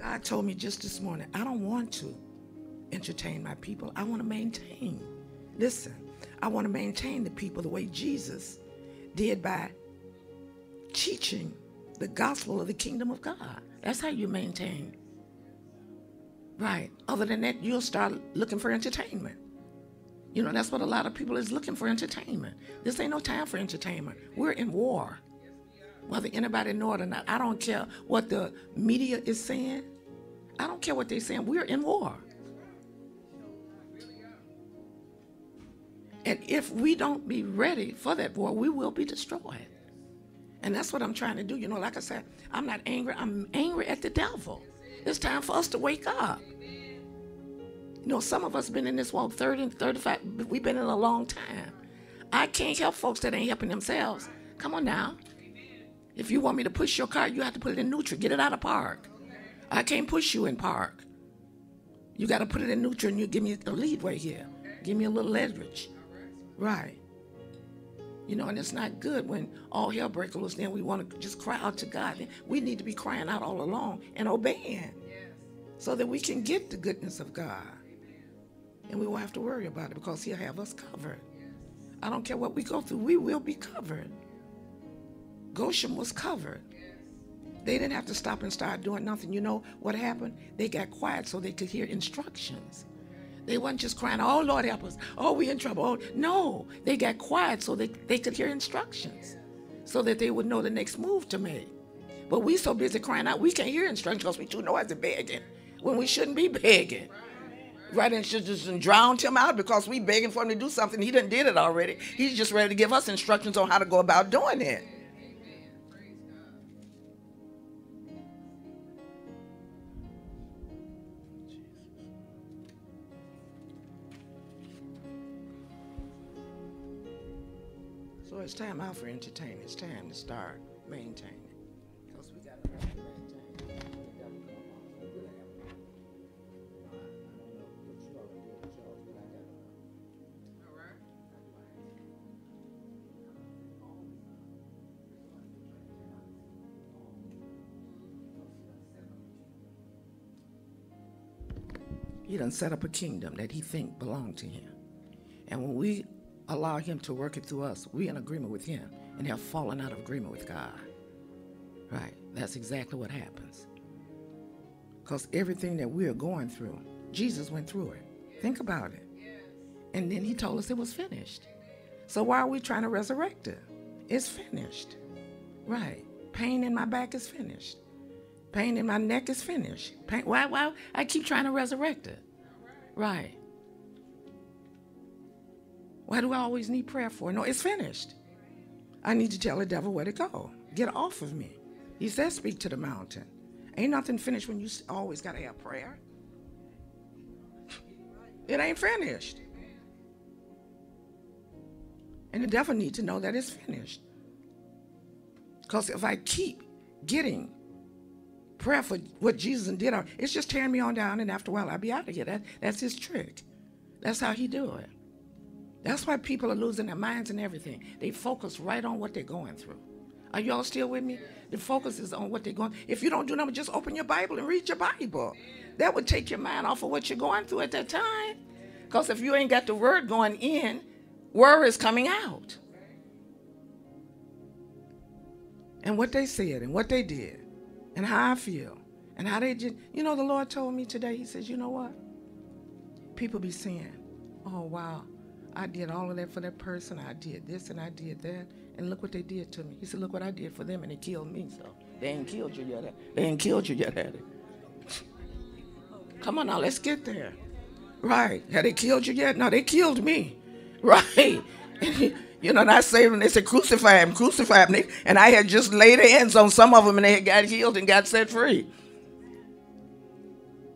God told me just this morning, I don't want to entertain my people. I want to maintain. Listen, I want to maintain the people the way Jesus did by teaching the gospel of the kingdom of God. That's how you maintain. Right. Other than that, you'll start looking for entertainment. You know, that's what a lot of people is looking for entertainment. This ain't no time for entertainment. We're in war. Whether anybody know it or not, I don't care what the media is saying. I don't care what they're saying. We're in war. And if we don't be ready for that war, we will be destroyed. And that's what I'm trying to do. You know, like I said, I'm not angry. I'm angry at the devil. It's time for us to wake up. You know, some of us been in this walk 30 and 35. We've been in a long time. I can't help folks that ain't helping themselves. Come on now. If you want me to push your car, you have to put it in neutral. Get it out of park. I can't push you in park. You got to put it in neutral and you give me a leadway here. Give me a little leverage. Right. You know, and it's not good when all hell breaks loose. Then we want to just cry out to God. We need to be crying out all along and obeying so that we can get the goodness of God. And we won't have to worry about it because He'll have us covered. I don't care what we go through, we will be covered. Goshen was covered. They didn't have to stop and start doing nothing. You know what happened? They got quiet so they could hear instructions. They weren't just crying, oh, Lord, help us. Oh, we in trouble. Oh, no, they got quiet so they, they could hear instructions so that they would know the next move to make. But we so busy crying out, we can't hear instructions because we too noisy begging when we shouldn't be begging. Right, and should just drowned him out because we begging for him to do something. He didn't did it already. He's just ready to give us instructions on how to go about doing it. It's time out for entertainment. It's time to start maintaining. Because we got. He done set up a kingdom that he think belonged to him. And when we allow him to work it through us, we in agreement with him and have fallen out of agreement with God. Right. That's exactly what happens. Because everything that we're going through, Jesus went through it. Think about it. And then he told us it was finished. So why are we trying to resurrect it? It's finished. Right. Pain in my back is finished. Pain in my neck is finished. Pain, why, why? I keep trying to resurrect it. Right. Why do I always need prayer for? No, it's finished. I need to tell the devil where to go. Get off of me. He says, speak to the mountain. Ain't nothing finished when you always got to have prayer. It ain't finished. And the devil needs to know that it's finished. Because if I keep getting prayer for what Jesus did, uh, it's just tearing me on down, and after a while I'll be out of here. That, that's his trick. That's how he do it. That's why people are losing their minds and everything. They focus right on what they're going through. Are y'all still with me? The focus is on what they're going. If you don't do nothing, just open your Bible and read your Bible. That would take your mind off of what you're going through at that time. Because if you ain't got the word going in, worry is coming out. And what they said and what they did and how I feel and how they just, you know, the Lord told me today, He says, you know what? People be saying, oh, wow, I did all of that for that person. I did this and I did that. And look what they did to me. He said, look what I did for them and they killed me. So they ain't killed you yet. They ain't killed you yet, had they? Come on now, let's get there. Right. Had they killed you yet? No, they killed me. Right. you know, and I saved them. They said, crucify him, crucify him. And I had just laid hands on some of them and they had got healed and got set free.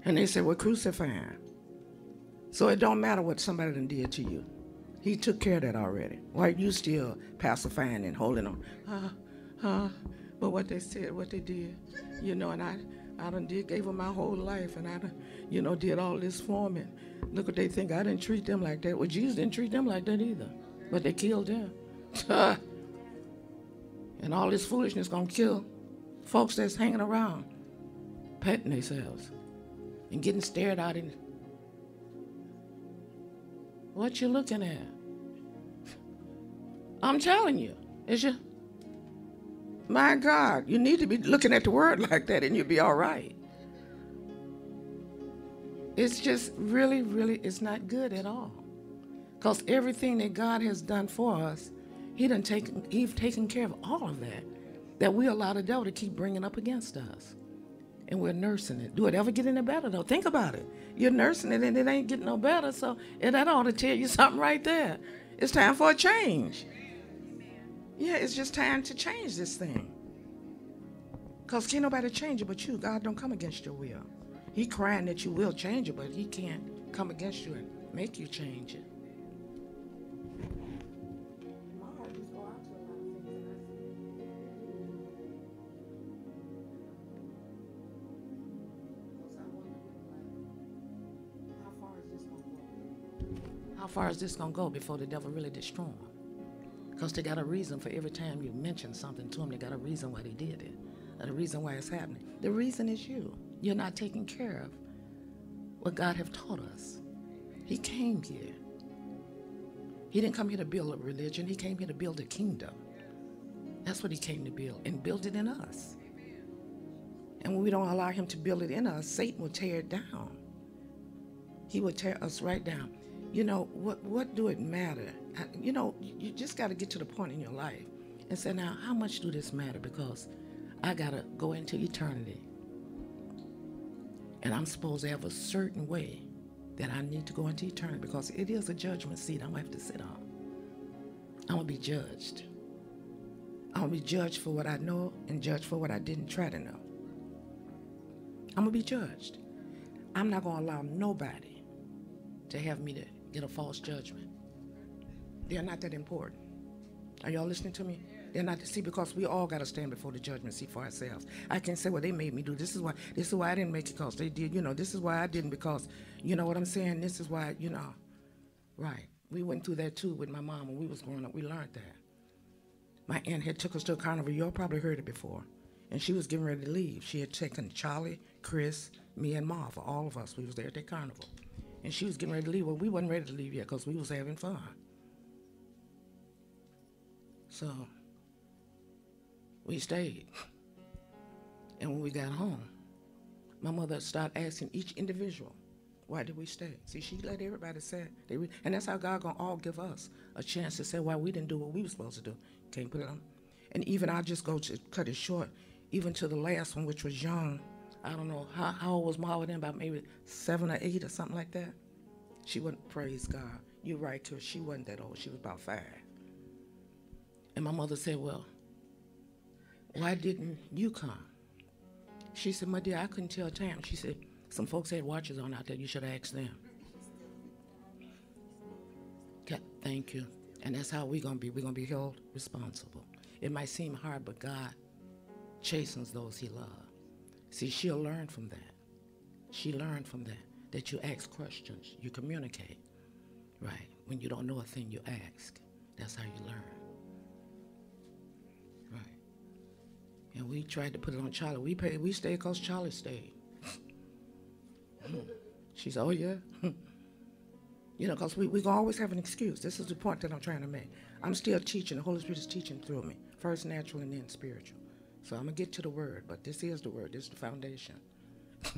And they said, well, crucify him. So it don't matter what somebody done did to you. He took care of that already. Why you still pacifying and holding on? Uh, uh, but what they said, what they did, you know, and I, I done did, gave them my whole life, and I, done, you know, did all this for them. And look what they think. I didn't treat them like that. Well, Jesus didn't treat them like that either. But they killed them. and all this foolishness gonna kill folks that's hanging around, petting themselves and getting stared at in what you looking at? I'm telling you, is you my God, you need to be looking at the word like that and you'll be all right. It's just really, really, it's not good at all. Because everything that God has done for us, He done taken, He's taken care of all of that. That we allow the devil to keep bringing up against us. And we're nursing it. Do it ever get any better though? Think about it. You're nursing it and it ain't getting no better. So and that ought to tell you something right there. It's time for a change. Yeah, it's just time to change this thing. Because can't nobody change it but you. God don't come against your will. He crying that you will change it, but he can't come against you and make you change it. How far is this going to go before the devil really destroy them? Because they got a reason for every time you mention something to them, they got a reason why they did it, the reason why it's happening. The reason is you. You're not taking care of what God have taught us. He came here. He didn't come here to build a religion. He came here to build a kingdom. That's what he came to build, and build it in us. And when we don't allow him to build it in us, Satan will tear it down. He will tear us right down. You know, what, what do it matter you know, you just got to get to the point in your life and say, now, how much do this matter? Because I got to go into eternity. And I'm supposed to have a certain way that I need to go into eternity because it is a judgment seat I'm going to have to sit on. I'm going to be judged. I'm going to be judged for what I know and judged for what I didn't try to know. I'm going to be judged. I'm not going to allow nobody to have me to get a false judgment. They're not that important. Are y'all listening to me? They're not to see because we all got to stand before the judgment seat for ourselves. I can't say, well, they made me do this is why this is why I didn't make it because they did. You know, this is why I didn't because you know what I'm saying. This is why you know, right? We went through that too with my mom when we was growing up. We learned that. My aunt had took us to a carnival. Y'all probably heard it before, and she was getting ready to leave. She had taken Charlie, Chris, me, and Ma for all of us. We was there at that carnival, and she was getting ready to leave. Well, we wasn't ready to leave yet because we was having fun. So we stayed. And when we got home, my mother started asking each individual, why did we stay? See, she let everybody say they re- and that's how God gonna all give us a chance to say why we didn't do what we were supposed to do. Can't put it on. And even I'll just go to cut it short, even to the last one, which was young. I don't know how, how old was Marva then, about maybe seven or eight or something like that. She wasn't praise God. You're right, too. She wasn't that old. She was about five. And my mother said, Well, why didn't you come? She said, My dear, I couldn't tell time. She said, Some folks had watches on out there. You should ask them. Okay, thank you. And that's how we're going to be. We're going to be held responsible. It might seem hard, but God chastens those he loves. See, she'll learn from that. She learned from that, that you ask questions, you communicate. Right. When you don't know a thing, you ask. That's how you learn. Right. And we tried to put it on Charlie. We paid, we stayed because Charlie stayed. Hmm. she said, oh, yeah. you know, because we, we always have an excuse. This is the point that I'm trying to make. I'm still teaching. The Holy Spirit is teaching through me. First natural and then spiritual. So I'm to get to the word, but this is the word. This is the foundation.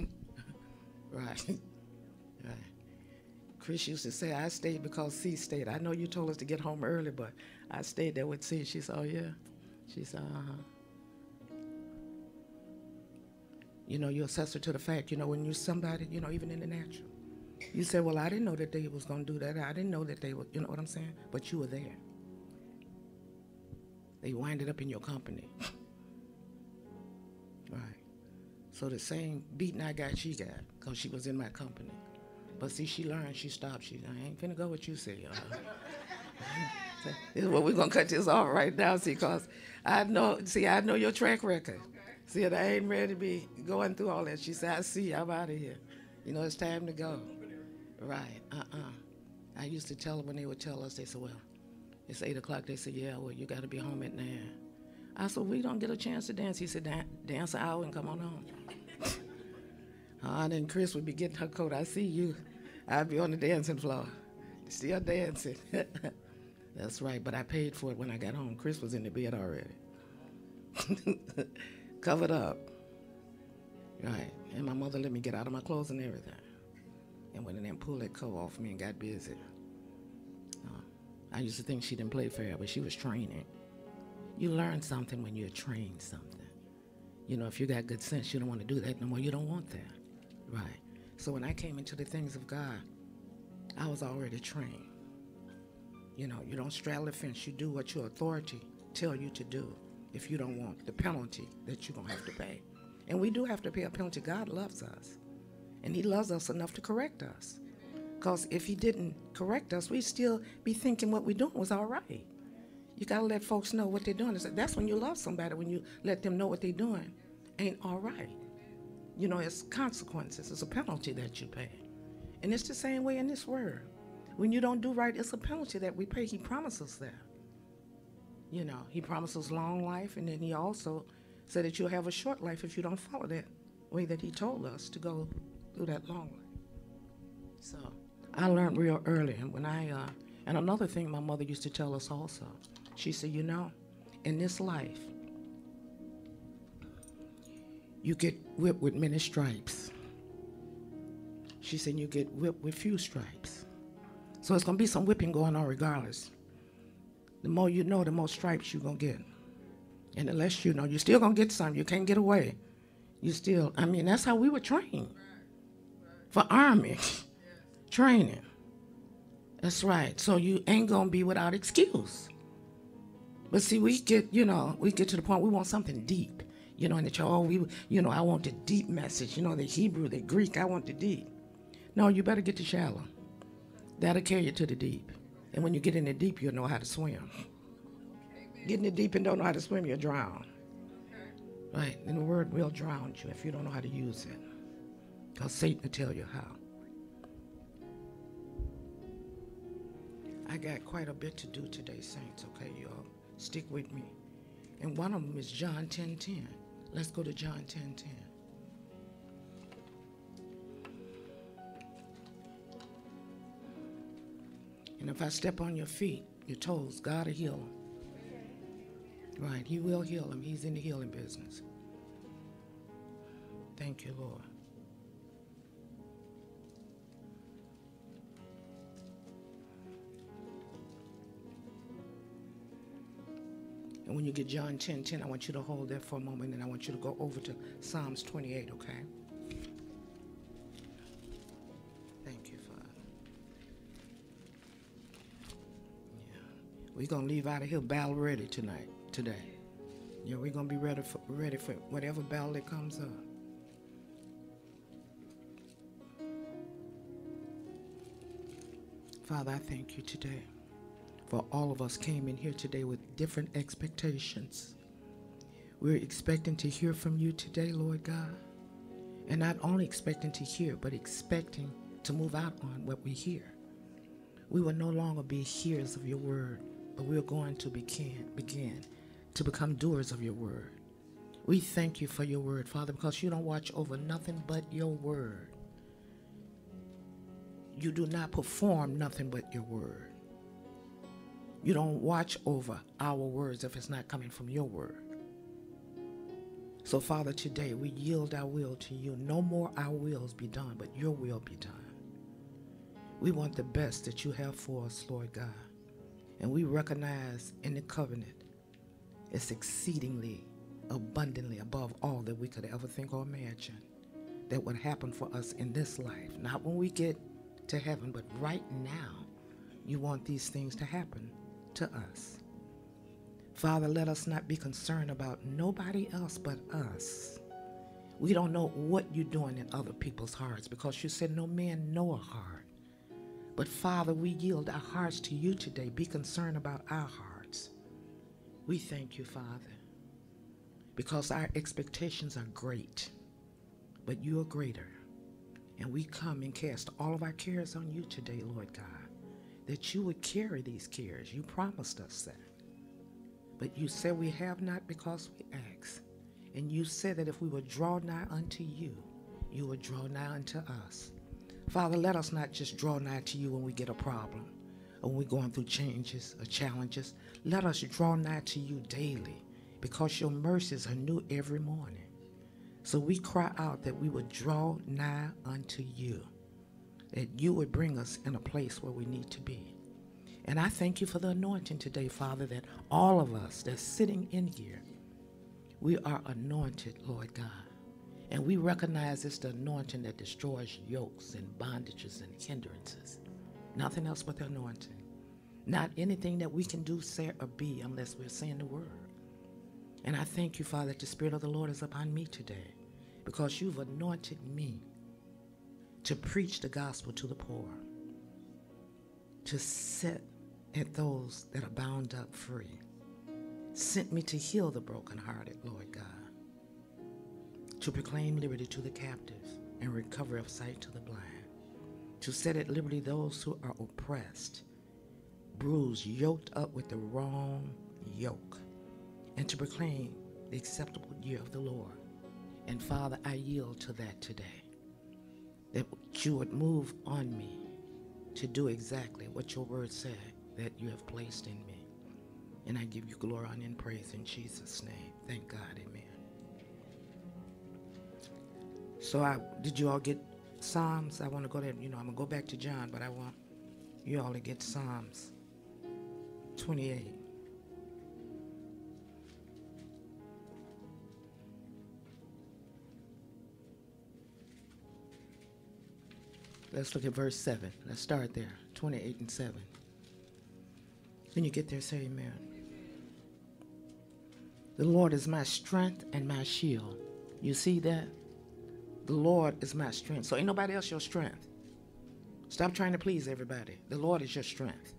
right. right. Chris used to say, I stayed because C stayed. I know you told us to get home early, but I stayed there with C. She said, oh, yeah. She said, uh-huh. You know, you assess her to the fact, you know, when you're somebody, you know, even in the natural. You say, well, I didn't know that they was going to do that. I didn't know that they were, you know what I'm saying? But you were there. They winded up in your company. right. So the same beating I got, she got, because she was in my company. But see, she learned, she stopped. She, I ain't finna go what you say. This is what we're going to cut this off right now, see, because I know, see, I know your track record. See, I ain't ready to be going through all that. She said, I see, I'm out of here. You know, it's time to go. Right, uh-uh. I used to tell them when they would tell us, they said, well, it's 8 o'clock. They said, yeah, well, you got to be home at 9. I said, we don't get a chance to dance. He said, dance an hour and come on home. Uh, and Chris would be getting her coat. I see you. I'd be on the dancing floor, still dancing. That's right, but I paid for it when I got home. Chris was in the bed already, covered up. Right, and my mother let me get out of my clothes and everything. And went in there and pulled that coat off me and got busy. Uh, I used to think she didn't play fair, but she was training. You learn something when you're trained something. You know, if you got good sense, you don't want to do that no more. You don't want that. Right. So when I came into the things of God, I was already trained. You know, you don't straddle the fence. You do what your authority tell you to do if you don't want the penalty that you're going to have to pay. And we do have to pay a penalty. God loves us. And he loves us enough to correct us. Because if he didn't correct us, we'd still be thinking what we're doing was all right. You got to let folks know what they're doing. That's when you love somebody, when you let them know what they're doing ain't all right. You know, it's consequences, it's a penalty that you pay. And it's the same way in this world. When you don't do right, it's a penalty that we pay. He promises that. You know, He promises long life, and then He also said that you'll have a short life if you don't follow that way that He told us to go through that long life. So I learned real early. And when I, uh, and another thing my mother used to tell us also, she said, you know, in this life, you get whipped with many stripes. She said, you get whipped with few stripes. So it's going to be some whipping going on regardless. The more you know, the more stripes you're going to get. And the less you know, you're still going to get some. You can't get away. You still, I mean, that's how we were trained for army training. That's right. So you ain't going to be without excuse. But see, we get, you know, we get to the point we want something deep. You know, in the church, oh, we, you know, I want the deep message. You know, the Hebrew, the Greek, I want the deep. No, you better get the shallow. That'll carry you to the deep. And when you get in the deep, you'll know how to swim. Get in the deep and don't know how to swim, you'll drown. Right? And the word will drown you if you don't know how to use it. Because Satan will tell you how. I got quite a bit to do today, saints, okay, y'all? Stick with me. And one of them is John 10 10. Let's go to John 10 10. And if I step on your feet, your toes, God will heal them. Right, He will heal them. He's in the healing business. Thank you, Lord. And when you get John 10 10, I want you to hold that for a moment and I want you to go over to Psalms 28, okay? Thank you, Father. Yeah. We're going to leave out of here battle ready tonight, today. Yeah, we're going to be ready for, ready for whatever battle that comes up. Father, I thank you today for all of us came in here today with different expectations. We're expecting to hear from you today, Lord God. And not only expecting to hear, but expecting to move out on what we hear. We will no longer be hearers of your word, but we're going to begin, begin to become doers of your word. We thank you for your word, Father, because you don't watch over nothing but your word. You do not perform nothing but your word. You don't watch over our words if it's not coming from your word. So, Father, today we yield our will to you. No more our wills be done, but your will be done. We want the best that you have for us, Lord God. And we recognize in the covenant it's exceedingly abundantly above all that we could ever think or imagine that would happen for us in this life. Not when we get to heaven, but right now, you want these things to happen to us. Father, let us not be concerned about nobody else but us. We don't know what you're doing in other people's hearts because you said no man know a heart. But Father, we yield our hearts to you today. Be concerned about our hearts. We thank you, Father, because our expectations are great, but you are greater. And we come and cast all of our cares on you today, Lord God that you would carry these cares. You promised us that. But you said we have not because we ask. And you said that if we would draw nigh unto you, you would draw nigh unto us. Father, let us not just draw nigh to you when we get a problem or when we're going through changes or challenges. Let us draw nigh to you daily because your mercies are new every morning. So we cry out that we would draw nigh unto you, that you would bring us in a place where we need to be. And I thank you for the anointing today, Father, that all of us that's sitting in here, we are anointed, Lord God. And we recognize it's the anointing that destroys yokes and bondages and hindrances. Nothing else but the anointing. Not anything that we can do, say, or be unless we're saying the word. And I thank you, Father, that the Spirit of the Lord is upon me today because you've anointed me to preach the gospel to the poor, to set at those that are bound up free. Sent me to heal the brokenhearted, Lord God, to proclaim liberty to the captives and recovery of sight to the blind, to set at liberty those who are oppressed, bruised, yoked up with the wrong yoke, and to proclaim the acceptable year of the Lord. And Father, I yield to that today. That you would move on me to do exactly what your word said that you have placed in me. And I give you glory and praise in Jesus' name. Thank God. Amen. So I did you all get Psalms? I want to go there. You know, I'm gonna go back to John, but I want you all to get Psalms 28. Let's look at verse 7. Let's start there. 28 and 7. When you get there, say amen. The Lord is my strength and my shield. You see that? The Lord is my strength. So ain't nobody else your strength. Stop trying to please everybody. The Lord is your strength.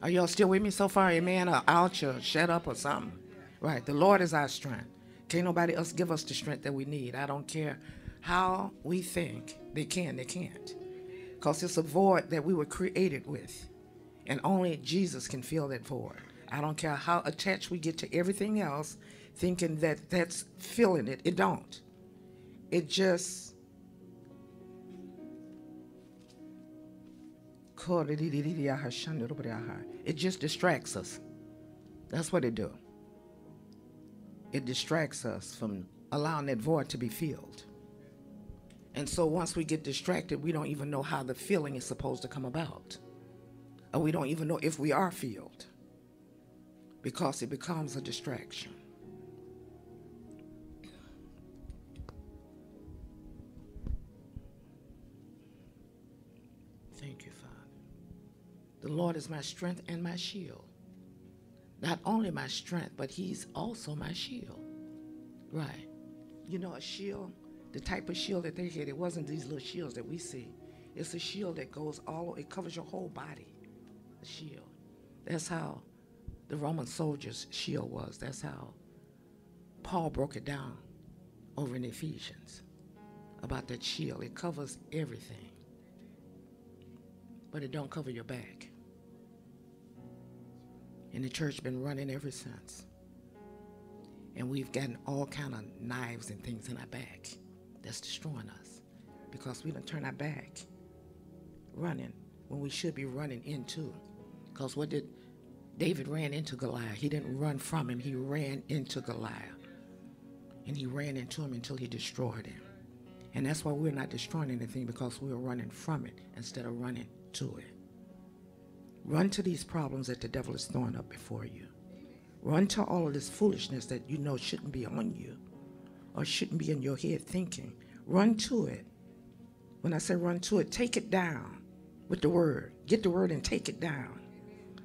Are y'all still with me so far? Amen. Or ouch shut up or something. Right. The Lord is our strength. Can't nobody else give us the strength that we need. I don't care how we think they can, they can't. Because it's a void that we were created with. And only Jesus can fill that void. I don't care how attached we get to everything else, thinking that that's filling it. It don't. It just it just distracts us. That's what it do. It distracts us from allowing that void to be filled. And so once we get distracted, we don't even know how the feeling is supposed to come about. Or we don't even know if we are filled because it becomes a distraction. Thank you, Father. The Lord is my strength and my shield. Not only my strength, but He's also my shield. Right. You know, a shield the type of shield that they had, it wasn't these little shields that we see. It's a shield that goes all, it covers your whole body. A shield. That's how the Roman soldiers' shield was. That's how Paul broke it down over in Ephesians about that shield. It covers everything, but it don't cover your back. And the church been running ever since. And we've gotten all kind of knives and things in our back that's destroying us because we don't turn our back running when we should be running into. Because what did David ran into Goliath? He didn't run from him, he ran into Goliath. And he ran into him until he destroyed him. And that's why we're not destroying anything because we're running from it instead of running to it. Run to these problems that the devil is throwing up before you. Run to all of this foolishness that you know shouldn't be on you or shouldn't be in your head thinking. Run to it. When I say run to it, take it down with the word. Get the word and take it down.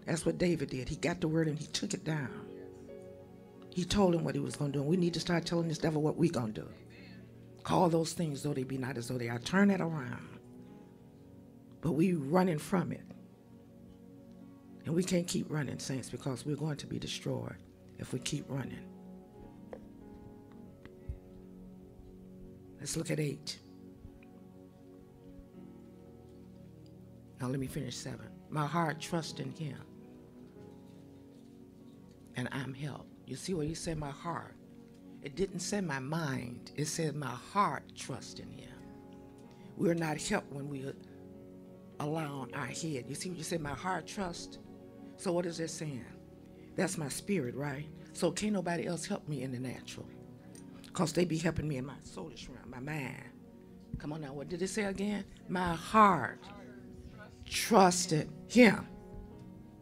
That's what David did. He got the word and he took it down. He told him what he was going to do. And we need to start telling this devil what we're going to do. Call those things though they be not as though they are. Turn it around. But we running from it. And we can't keep running, saints, because we're going to be destroyed if we keep running. Let's look at eight. Now let me finish seven. My heart trusts in him. And I'm helped. You see what he said, my heart. It didn't say my mind, it said my heart trust in him. We're not helped when we allow our head. You see what you said, my heart trust? So what is that saying? That's my spirit, right? So can't nobody else help me in the natural. Because they be helping me in my soulish realm, my mind. Come on now, what did it say again? My heart trusted him.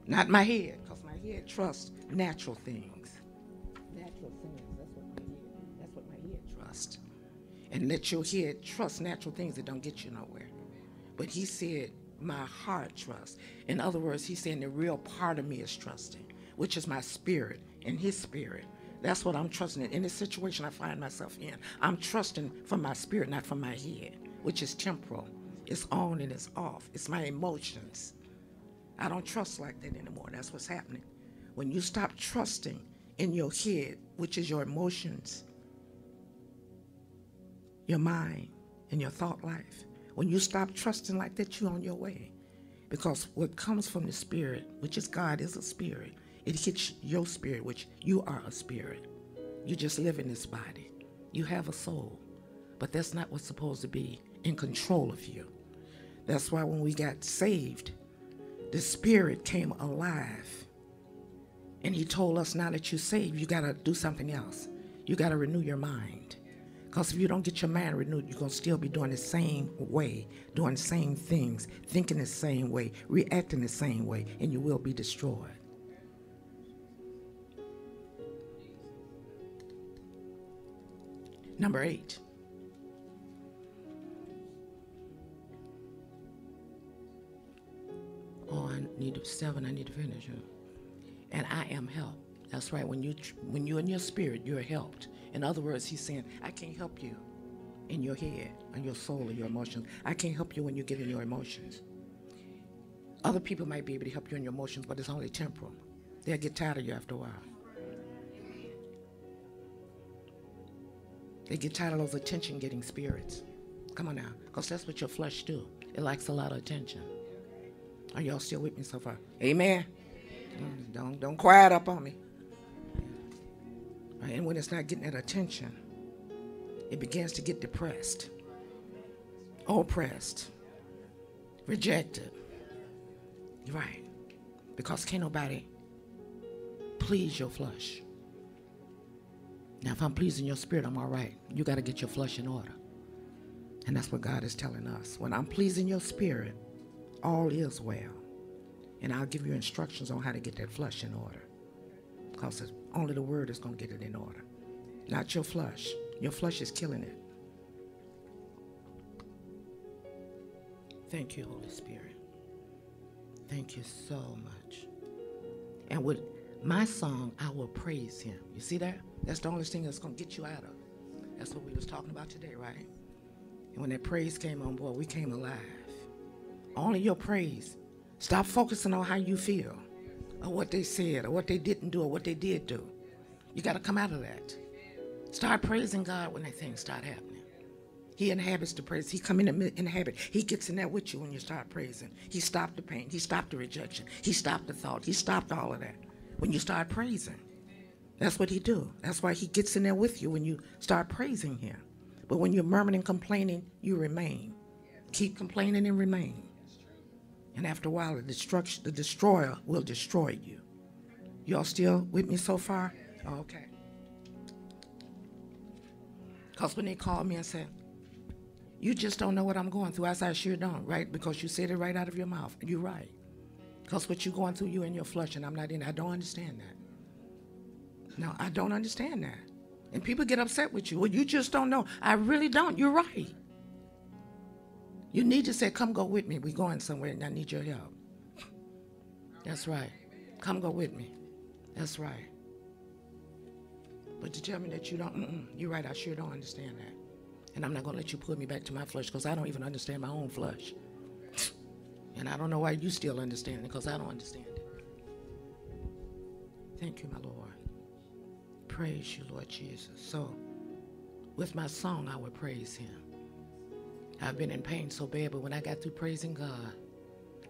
Not my head, because my head trusts natural things. Natural things, that's what my head, that's what my head trusts. And let your head trust natural things that don't get you nowhere. But he said, my heart trusts. In other words, he's saying the real part of me is trusting, which is my spirit and his spirit. That's what I'm trusting in. Any situation I find myself in, I'm trusting from my spirit, not from my head, which is temporal. It's on and it's off. It's my emotions. I don't trust like that anymore. That's what's happening. When you stop trusting in your head, which is your emotions, your mind, and your thought life, when you stop trusting like that, you're on your way. Because what comes from the spirit, which is God, is a spirit. It hits your spirit, which you are a spirit. You just live in this body. You have a soul. But that's not what's supposed to be in control of you. That's why when we got saved, the spirit came alive. And he told us now that you're saved, you got to do something else. You got to renew your mind. Because if you don't get your mind renewed, you're going to still be doing the same way, doing the same things, thinking the same way, reacting the same way, and you will be destroyed. Number eight. Oh, I need to, seven. I need to finish. And I am help. That's right. When you when you're in your spirit, you're helped. In other words, he's saying, I can't help you in your head, and your soul, or your emotions. I can't help you when you get in your emotions. Other people might be able to help you in your emotions, but it's only temporal. They'll get tired of you after a while. They get tired of those attention getting spirits. Come on now, because that's what your flesh do. It likes a lot of attention. Are y'all still with me so far? Amen. Don't don't quiet up on me. And when it's not getting that attention, it begins to get depressed, oppressed, rejected. Right. Because can't nobody please your flesh. Now, if I'm pleasing your spirit, I'm all right. You got to get your flesh in order. And that's what God is telling us. When I'm pleasing your spirit, all is well. And I'll give you instructions on how to get that flesh in order. Because only the word is going to get it in order. Not your flesh. Your flesh is killing it. Thank you, Holy Spirit. Thank you so much. And with my song, I will praise him. You see that? That's the only thing that's going to get you out of. That's what we was talking about today, right? And when that praise came on board, we came alive. Only your praise. Stop focusing on how you feel, or what they said, or what they didn't do, or what they did do. You got to come out of that. Start praising God when that things start happening. He inhabits the praise. He come in and inhabit. He gets in there with you when you start praising. He stopped the pain. He stopped the rejection. He stopped the thought. He stopped all of that when you start praising. That's what he do. That's why he gets in there with you when you start praising him. But when you're murmuring and complaining, you remain. Keep complaining and remain. And after a while, the destruction, the destroyer will destroy you. Y'all still with me so far? Oh, okay. Because when they called me and said, You just don't know what I'm going through, I said, I sure don't, right? Because you said it right out of your mouth. You're right. Because what you're going through, you're in your flesh, and I'm not in I don't understand that. No, I don't understand that. And people get upset with you. Well, you just don't know. I really don't. You're right. You need to say, Come go with me. We're going somewhere, and I need your help. That's right. Come go with me. That's right. But to tell me that you don't, you're right, I sure don't understand that. And I'm not going to let you pull me back to my flesh because I don't even understand my own flesh. And I don't know why you still understand it because I don't understand it. Thank you, my Lord. Praise you, Lord Jesus. So, with my song, I would praise him. I've been in pain so bad, but when I got through praising God,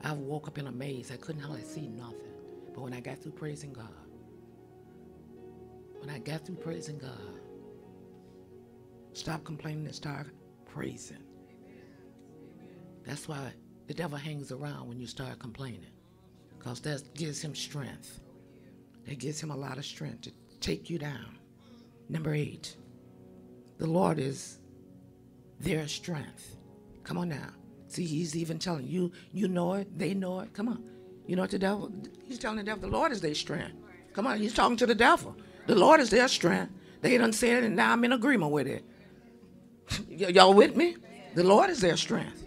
I woke up in a maze. I couldn't hardly see nothing. But when I got through praising God, when I got through praising God, Stop complaining and start praising. That's why the devil hangs around when you start complaining. Because that gives him strength. It gives him a lot of strength to take you down. Number eight, the Lord is their strength. Come on now. See, he's even telling you, you know it, they know it. Come on. You know what the devil, he's telling the devil, the Lord is their strength. Come on, he's talking to the devil. The Lord is their strength. They done said it, and now I'm in agreement with it. Y'all with me? The Lord is their strength.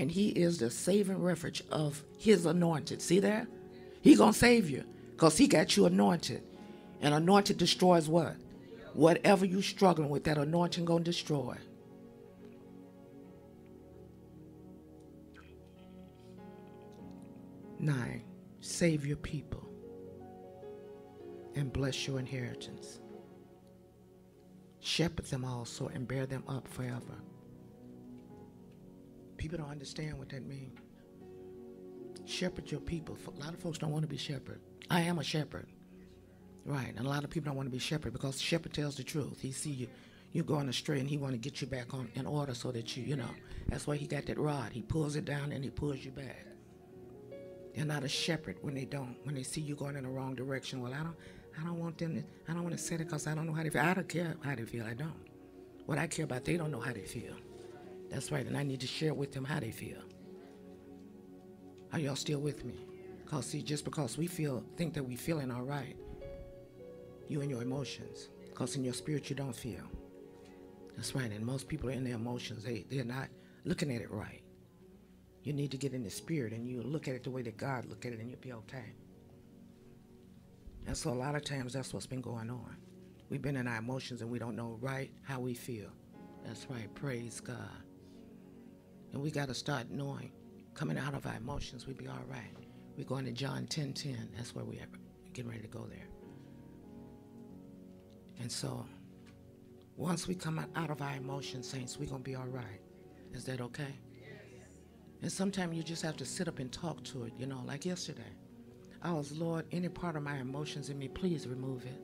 And he is the saving refuge of his anointed. See there? He gonna save you because he got you anointed. And anointed destroys what? Whatever you struggling with, that anointing gonna destroy. Nine, save your people and bless your inheritance. Shepherd them also and bear them up forever. People don't understand what that means. Shepherd your people. A lot of folks don't want to be shepherd. I am a shepherd. Right. And a lot of people don't want to be shepherd because shepherd tells the truth. He see you you going astray and he want to get you back on in order so that you, you know, that's why he got that rod. He pulls it down and he pulls you back. They're not a shepherd when they don't, when they see you going in the wrong direction. Well, I don't I don't want them to I don't want to say it because I don't know how they feel. I don't care how they feel. I don't. What I care about, they don't know how they feel. That's right, and I need to share with them how they feel. Are y'all still with me? Because see, just because we feel think that we feeling all right, you and your emotions. Because in your spirit you don't feel. That's right, and most people are in their emotions. They they're not looking at it right. You need to get in the spirit and you look at it the way that God look at it and you'll be okay. And so a lot of times that's what's been going on. We've been in our emotions and we don't know right how we feel. That's right, praise God. And we got to start knowing, coming out of our emotions, we'll be all right. We're going to John 10 10. That's where we are getting ready to go there. And so, once we come out of our emotions, saints, we're going to be all right. Is that okay? And sometimes you just have to sit up and talk to it, you know, like yesterday. I was, Lord, any part of my emotions in me, please remove it.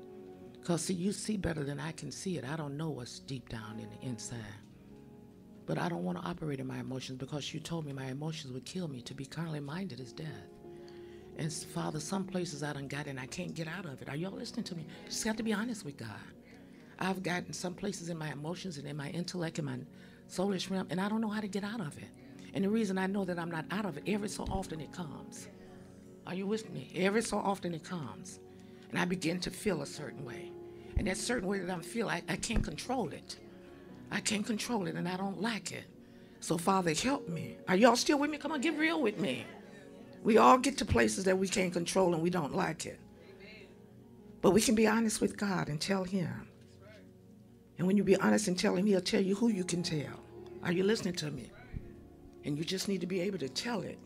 Because, see, you see better than I can see it. I don't know what's deep down in the inside. But I don't want to operate in my emotions because you told me my emotions would kill me. To be carnally minded is death. And Father, some places I done got and I can't get out of it. Are y'all listening to me? Just got to be honest with God. I've gotten some places in my emotions and in my intellect and my soulish realm, and I don't know how to get out of it. And the reason I know that I'm not out of it, every so often it comes. Are you with me? Every so often it comes. And I begin to feel a certain way. And that certain way that I'm feeling, I, I can't control it. I can't control it and I don't like it. So, Father, help me. Are y'all still with me? Come on, get real with me. We all get to places that we can't control and we don't like it. But we can be honest with God and tell Him. And when you be honest and tell Him, He'll tell you who you can tell. Are you listening to me? And you just need to be able to tell it,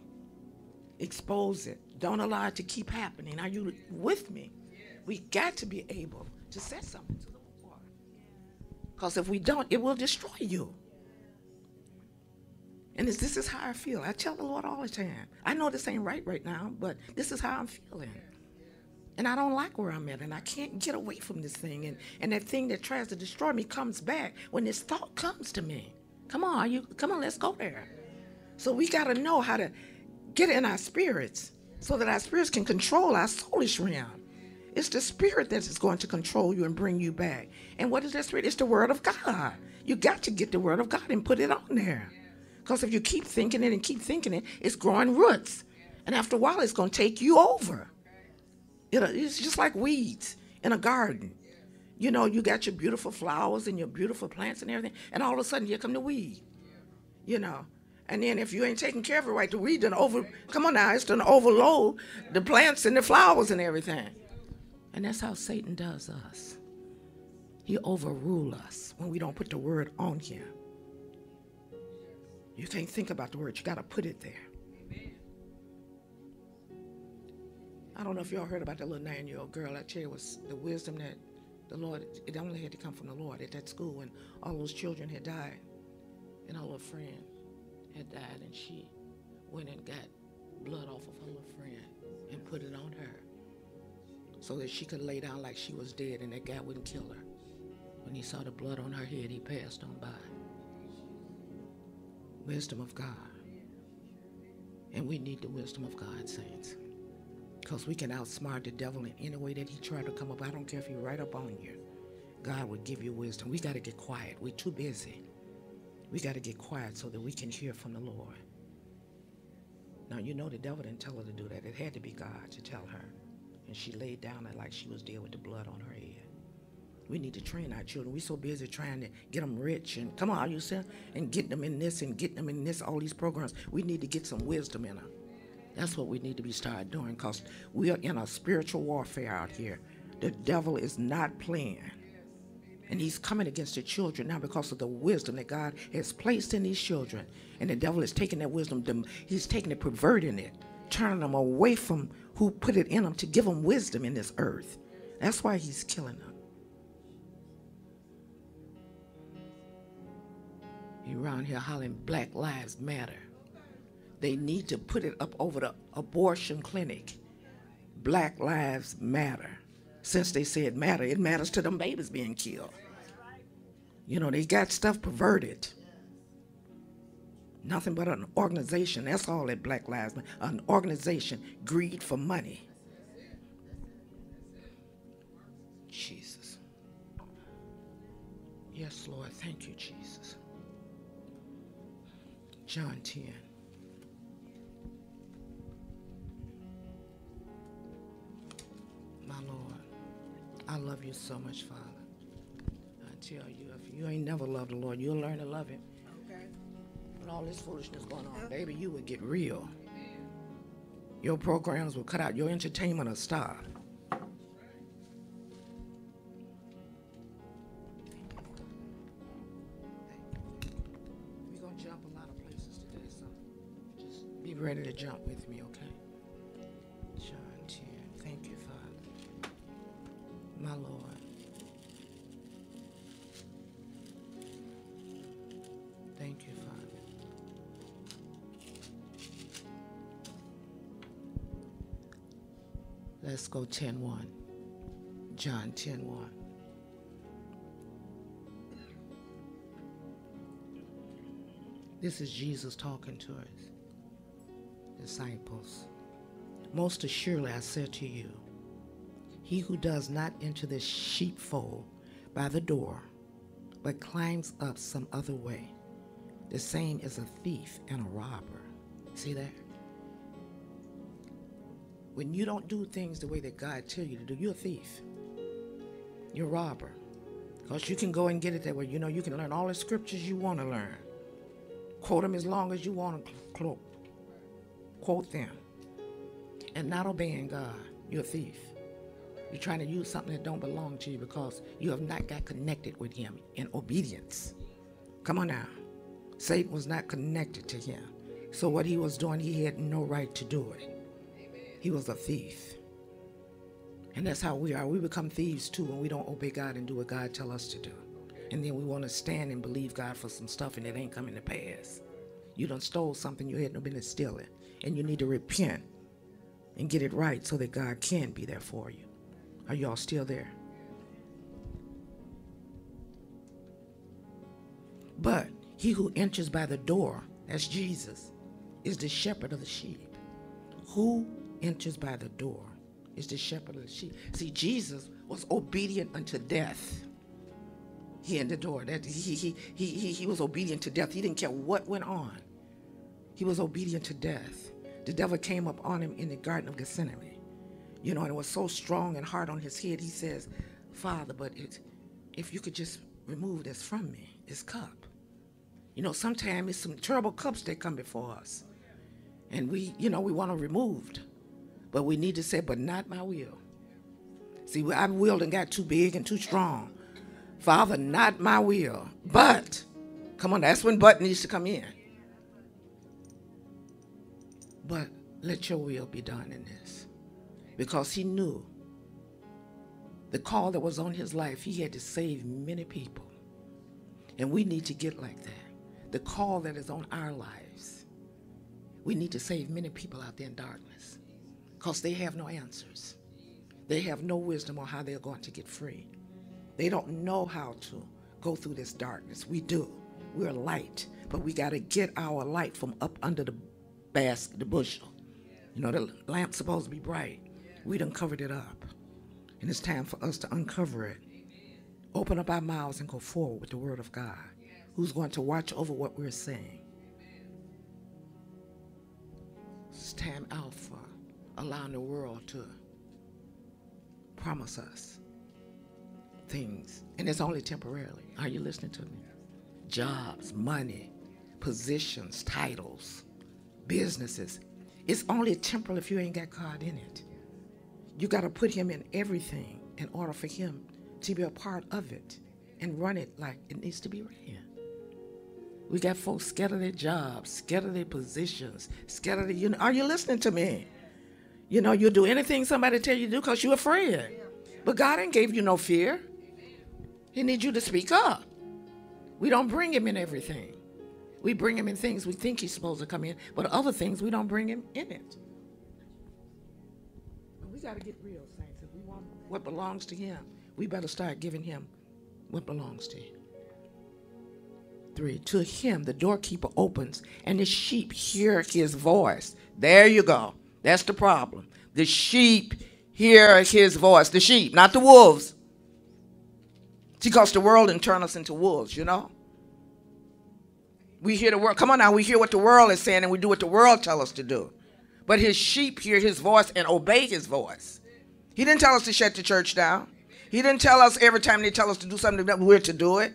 expose it. Don't allow it to keep happening. Are you with me? We got to be able to say something to. Because if we don't, it will destroy you. And this, this is how I feel. I tell the Lord all the time. I know this ain't right right now, but this is how I'm feeling. And I don't like where I'm at, and I can't get away from this thing. And, and that thing that tries to destroy me comes back when this thought comes to me. Come on, you come on, let's go there. So we got to know how to get in our spirits so that our spirits can control our soulish realm. It's the spirit that is going to control you and bring you back. And what is that spirit? It's the word of God. You got to get the word of God and put it on there. Because if you keep thinking it and keep thinking it, it's growing roots. And after a while, it's going to take you over. You know, it's just like weeds in a garden. You know, you got your beautiful flowers and your beautiful plants and everything, and all of a sudden here come the weed. You know, and then if you ain't taking care of it right, the weed done over. Come on now, it's done overload the plants and the flowers and everything. And that's how Satan does us. He overrule us when we don't put the word on him. You can't think about the word, you got to put it there. I don't know if y'all heard about that little nine year old girl. You, it was the wisdom that the Lord, it only had to come from the Lord at that school when all those children had died and her little friend had died and she went and got blood off of her little friend and put it on her. So that she could lay down like she was dead and that guy wouldn't kill her. When he saw the blood on her head, he passed on by. Wisdom of God. And we need the wisdom of God, saints. Because we can outsmart the devil in any way that he tried to come up. I don't care if he's right up on you. God will give you wisdom. We got to get quiet. We're too busy. We got to get quiet so that we can hear from the Lord. Now, you know the devil didn't tell her to do that. It had to be God to tell her. And she laid down there like she was dead with the blood on her head. We need to train our children. We're so busy trying to get them rich and come on, you say, and get them in this and get them in this, all these programs. We need to get some wisdom in them. That's what we need to be started doing because we are in a spiritual warfare out here. The devil is not playing. And he's coming against the children now because of the wisdom that God has placed in these children. And the devil is taking that wisdom, he's taking it, perverting it, turning them away from who put it in them to give them wisdom in this earth. That's why he's killing them. He around here hollering Black Lives Matter. They need to put it up over the abortion clinic. Black Lives Matter. Since they said matter, it matters to them babies being killed. You know, they got stuff perverted. Nothing but an organization. That's all that Black Lives Matter. An organization, greed for money. Jesus. Yes, Lord. Thank you, Jesus. John 10. My Lord, I love you so much, Father. I tell you, if you ain't never loved the Lord, you'll learn to love Him. With all this foolishness going on, baby, you would get real. Your programs will cut out. Your entertainment will stop. We're going to jump a lot of places today, so just be ready to jump with 10 1. John 10 1. This is Jesus talking to his disciples. Most assuredly, I said to you, he who does not enter the sheepfold by the door, but climbs up some other way, the same is a thief and a robber. See that? When you don't do things the way that God tell you to do, you're a thief. You're a robber. Because you can go and get it that way. You know, you can learn all the scriptures you want to learn. Quote them as long as you want to quote, quote them. And not obeying God. You're a thief. You're trying to use something that don't belong to you because you have not got connected with him in obedience. Come on now. Satan was not connected to him. So what he was doing, he had no right to do it. He was a thief. And that's how we are. We become thieves too when we don't obey God and do what God tell us to do. And then we want to stand and believe God for some stuff and it ain't coming to pass. You done stole something you had no business stealing. And you need to repent and get it right so that God can be there for you. Are y'all still there? But he who enters by the door, that's Jesus, is the shepherd of the sheep. Who enters by the door is the shepherd of the sheep. See, Jesus was obedient unto death. He in the door. That he, he, he, he, he was obedient to death. He didn't care what went on. He was obedient to death. The devil came up on him in the Garden of Gethsemane. You know, and it was so strong and hard on his head. He says, Father, but it, if you could just remove this from me, this cup. You know, sometimes it's some terrible cups that come before us. And we, you know, we want them removed. But we need to say, but not my will. See, our willed and got too big and too strong. Father, not my will. But, come on, that's when but needs to come in. But let your will be done in this. Because he knew the call that was on his life, he had to save many people. And we need to get like that. The call that is on our lives. We need to save many people out there in darkness because they have no answers. They have no wisdom on how they're going to get free. They don't know how to go through this darkness. We do. We're light, but we got to get our light from up under the basket, the bushel. You know, the lamp's supposed to be bright. We done covered it up. And it's time for us to uncover it. Open up our mouths and go forward with the word of God. Who's going to watch over what we're saying? It's time out for allowing the world to promise us things. And it's only temporarily. Are you listening to me? Jobs, money, positions, titles, businesses. It's only temporal if you ain't got God in it. You got to put Him in everything in order for Him to be a part of it and run it like it needs to be ran. We got folks scared of their jobs, scared of their positions, scared of the. You know, are you listening to me? You know, you'll do anything somebody tell you to do because you're afraid. But God ain't gave you no fear. He needs you to speak up. We don't bring him in everything. We bring him in things we think he's supposed to come in, but other things we don't bring him in it. We got to get real, saints. If we want what belongs to him, we better start giving him what belongs to him. Three, to him the doorkeeper opens, and the sheep hear his voice. There you go. That's the problem. The sheep hear his voice. The sheep, not the wolves. See, because the world and turn us into wolves, you know? We hear the world. Come on now, we hear what the world is saying and we do what the world tell us to do. But his sheep hear his voice and obey his voice. He didn't tell us to shut the church down. He didn't tell us every time they tell us to do something we're to do it.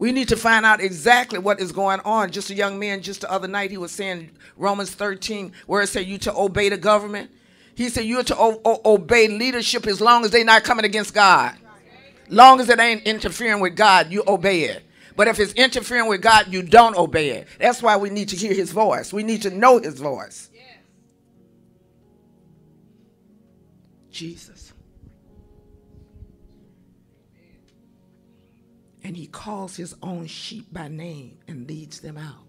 We need to find out exactly what is going on. Just a young man just the other night, he was saying Romans 13, where it said you to obey the government. He said you're to obey leadership as long as they're not coming against God. Long as it ain't interfering with God, you obey it. But if it's interfering with God, you don't obey it. That's why we need to hear his voice. We need to know his voice. Jesus. And he calls his own sheep by name and leads them out.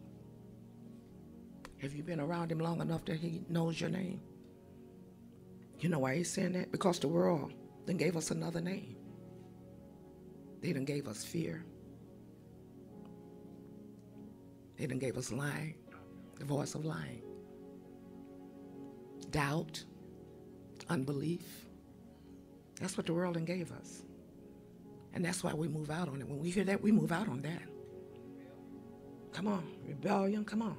Have you been around him long enough that he knows your name? You know why he's saying that? Because the world then gave us another name. They done gave us fear. They done gave us lying, the voice of lying. Doubt, unbelief. That's what the world then gave us. And that's why we move out on it. When we hear that, we move out on that. Come on, rebellion, come on.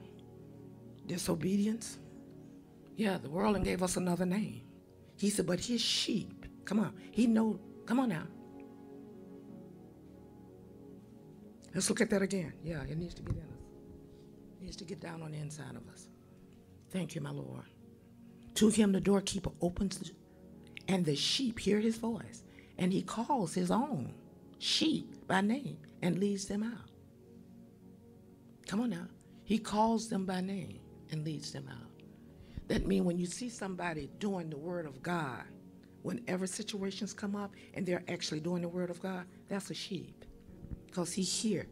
Disobedience. Yeah, the world gave us another name. He said, but his sheep, come on, he know, come on now. Let's look at that again. Yeah, it needs to get in us. It needs to get down on the inside of us. Thank you, my Lord. To him the doorkeeper opens, and the sheep hear his voice, and he calls his own sheep by name and leads them out. Come on now. He calls them by name and leads them out. That means when you see somebody doing the word of God, whenever situations come up and they're actually doing the word of God, that's a sheep. Because he hear.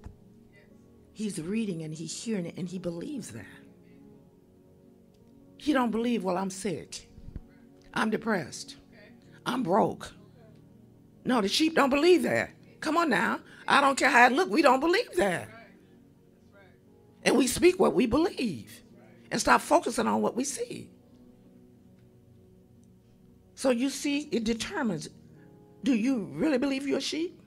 He's reading and he's hearing it and he believes that. He don't believe, well, I'm sick. I'm depressed. I'm broke. No, the sheep don't believe that. Come on now. I don't care how it look. We don't believe that. And we speak what we believe and stop focusing on what we see. So you see, it determines do you really believe you're a sheep?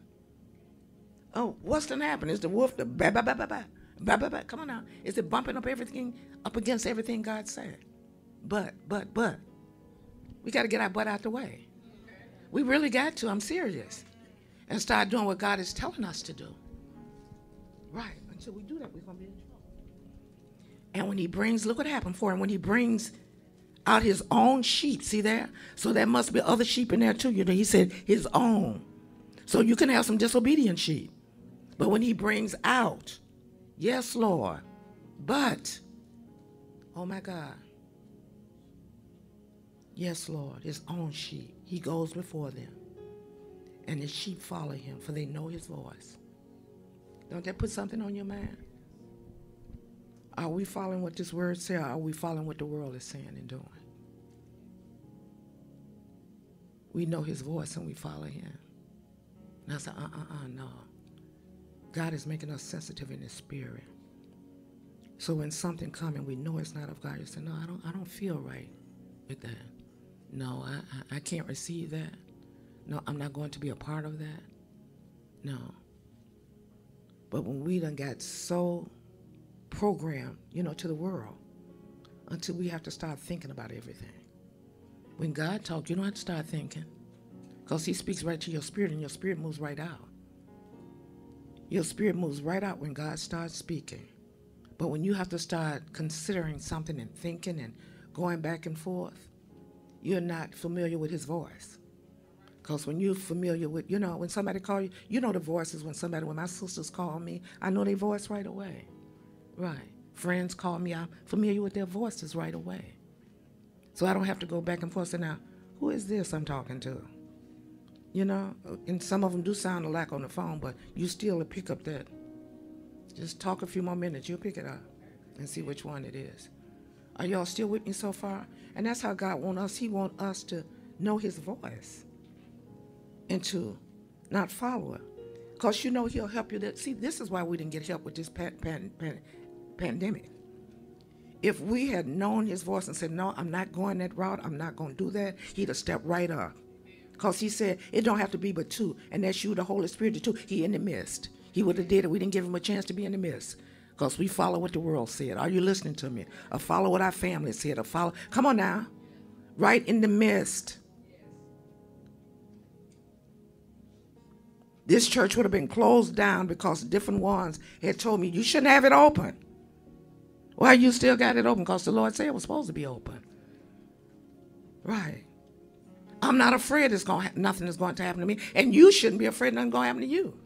Oh, what's gonna happen? Is the wolf the ba ba ba ba ba ba ba ba? Come on now. Is it bumping up everything up against everything God said? But, but, but. We got to get our butt out the way. We really got to. I'm serious. And start doing what God is telling us to do. Right. Until we do that, we're going to be in trouble. And when he brings, look what happened for him. When he brings out his own sheep, see there? So there must be other sheep in there too. You know, he said his own. So you can have some disobedient sheep. But when he brings out, yes, Lord, but, oh my God, yes, Lord, his own sheep, he goes before them. And his sheep follow him, for they know his voice. Don't that put something on your mind? Are we following what this word says, or are we following what the world is saying and doing? we know his voice and we follow him. And I said, uh uh uh, no. God is making us sensitive in his spirit. So when something comes and we know it's not of God, you say, no, I don't, I don't feel right with that. No, I, I, I can't receive that. No, I'm not going to be a part of that. No. But when we done got so programmed, you know, to the world, until we have to start thinking about everything. When God talks, you don't have to start thinking. Because he speaks right to your spirit and your spirit moves right out. Your spirit moves right out when God starts speaking. But when you have to start considering something and thinking and going back and forth, you're not familiar with his voice. Because when you're familiar with, you know, when somebody call you, you know the voices when somebody, when my sisters call me, I know their voice right away. Right. Friends call me, I'm familiar with their voices right away. So I don't have to go back and forth and now, who is this I'm talking to? You know, and some of them do sound alike on the phone, but you still pick up that. Just talk a few more minutes, you'll pick it up and see which one it is. Are y'all still with me so far? And that's how God want us. He want us to know his voice and to not follow. Because you know he'll help you. That See, this is why we didn't get help with this pan, pan, pan, pandemic. If we had known his voice and said, no, I'm not going that route, I'm not going to do that, he'd have stepped right up. Because he said, it don't have to be but two, and that's you, the Holy Spirit, the two. He in the midst. He would have did it. We didn't give him a chance to be in the midst. Because we follow what the world said. Are you listening to me? Or follow what our family said. Or follow. Come on now. Right in the midst. This church would have been closed down because different ones had told me you shouldn't have it open. Why you still got it open? Because the Lord said it was supposed to be open. Right. I'm not afraid it's going ha- nothing is going to happen to me. And you shouldn't be afraid nothing's going to happen to you.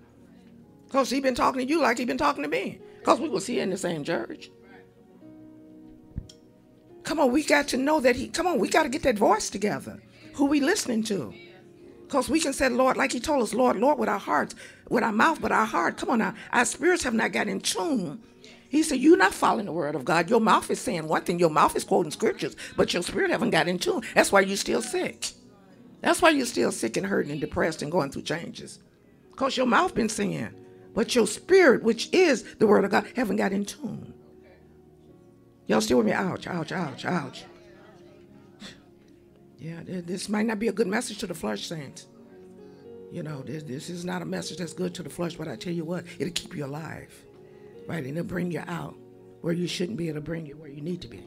Because he been talking to you like he been talking to me. Because we was here in the same church. Come on, we got to know that he, come on, we got to get that voice together. Who we listening to? Because we can say, Lord, like he told us, Lord, Lord, with our hearts, with our mouth, but our heart. Come on now. Our spirits have not got in tune. He said, You're not following the word of God. Your mouth is saying one thing, your mouth is quoting scriptures, but your spirit haven't got in tune. That's why you're still sick. That's why you're still sick and hurting and depressed and going through changes. Because your mouth been saying, but your spirit, which is the word of God, haven't got in tune. Y'all still with me? Ouch, ouch, ouch, ouch. Yeah, this might not be a good message to the flesh saints. You know, this, this is not a message that's good to the flesh, but I tell you what, it'll keep you alive, right? And it'll bring you out where you shouldn't be. It'll bring you where you need to be.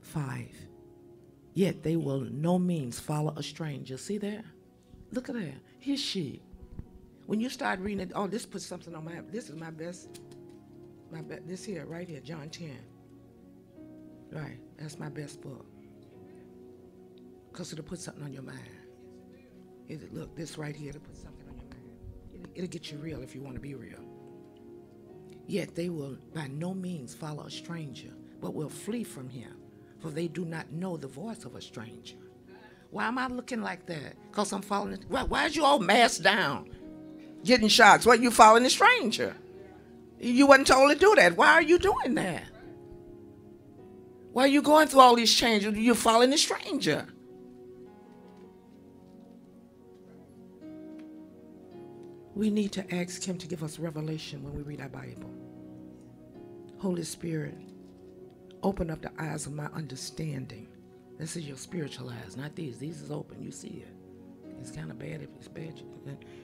Five. Yet they will no means follow a stranger. See there? Look at that. His sheep. When you start reading it, oh, this puts something on my. This is my best. My best, this here, right here, John 10. Right. That's my best book. Because it'll put something on your mind. It'll, look, this right here, it'll put something on your mind. It'll, it'll get you real if you want to be real. Yet they will by no means follow a stranger, but will flee from him, for they do not know the voice of a stranger. Why am I looking like that? Because I'm following. Why, why is you all masked down, getting shots? What you following a stranger? You wasn't told to do that. Why are you doing that? Why are you going through all these changes? You're following a stranger. We need to ask Him to give us revelation when we read our Bible. Holy Spirit, open up the eyes of my understanding. This is your spiritual eyes, not these. These is open. You see it. It's kind of bad if it's bad.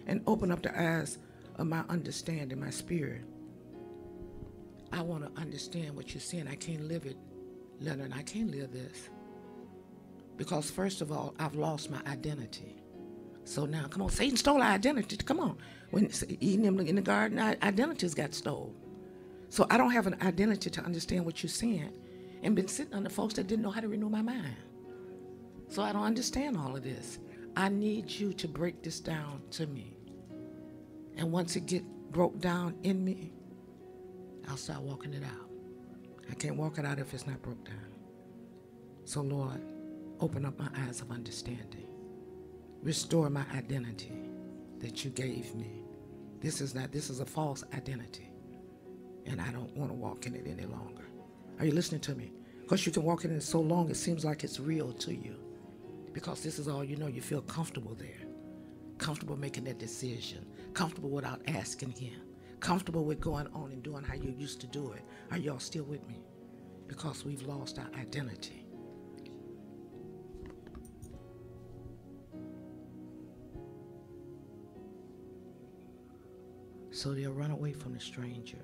And open up the eyes of my understanding, my spirit. I want to understand what you're saying. I can't live it Leonard, I can't live this. Because, first of all, I've lost my identity. So now, come on, Satan stole our identity. Come on. When eating them in the garden, our identities got stolen. So I don't have an identity to understand what you're saying. And been sitting under folks that didn't know how to renew my mind. So I don't understand all of this. I need you to break this down to me. And once it get broke down in me, I'll start walking it out. I can't walk it out if it's not broke down. So, Lord, open up my eyes of understanding. Restore my identity that you gave me. This is not, this is a false identity. And I don't want to walk in it any longer. Are you listening to me? Because you can walk in it so long, it seems like it's real to you. Because this is all you know. You feel comfortable there. Comfortable making that decision. Comfortable without asking Him. Comfortable with going on and doing how you used to do it. Are y'all still with me? Because we've lost our identity. So they'll run away from the stranger.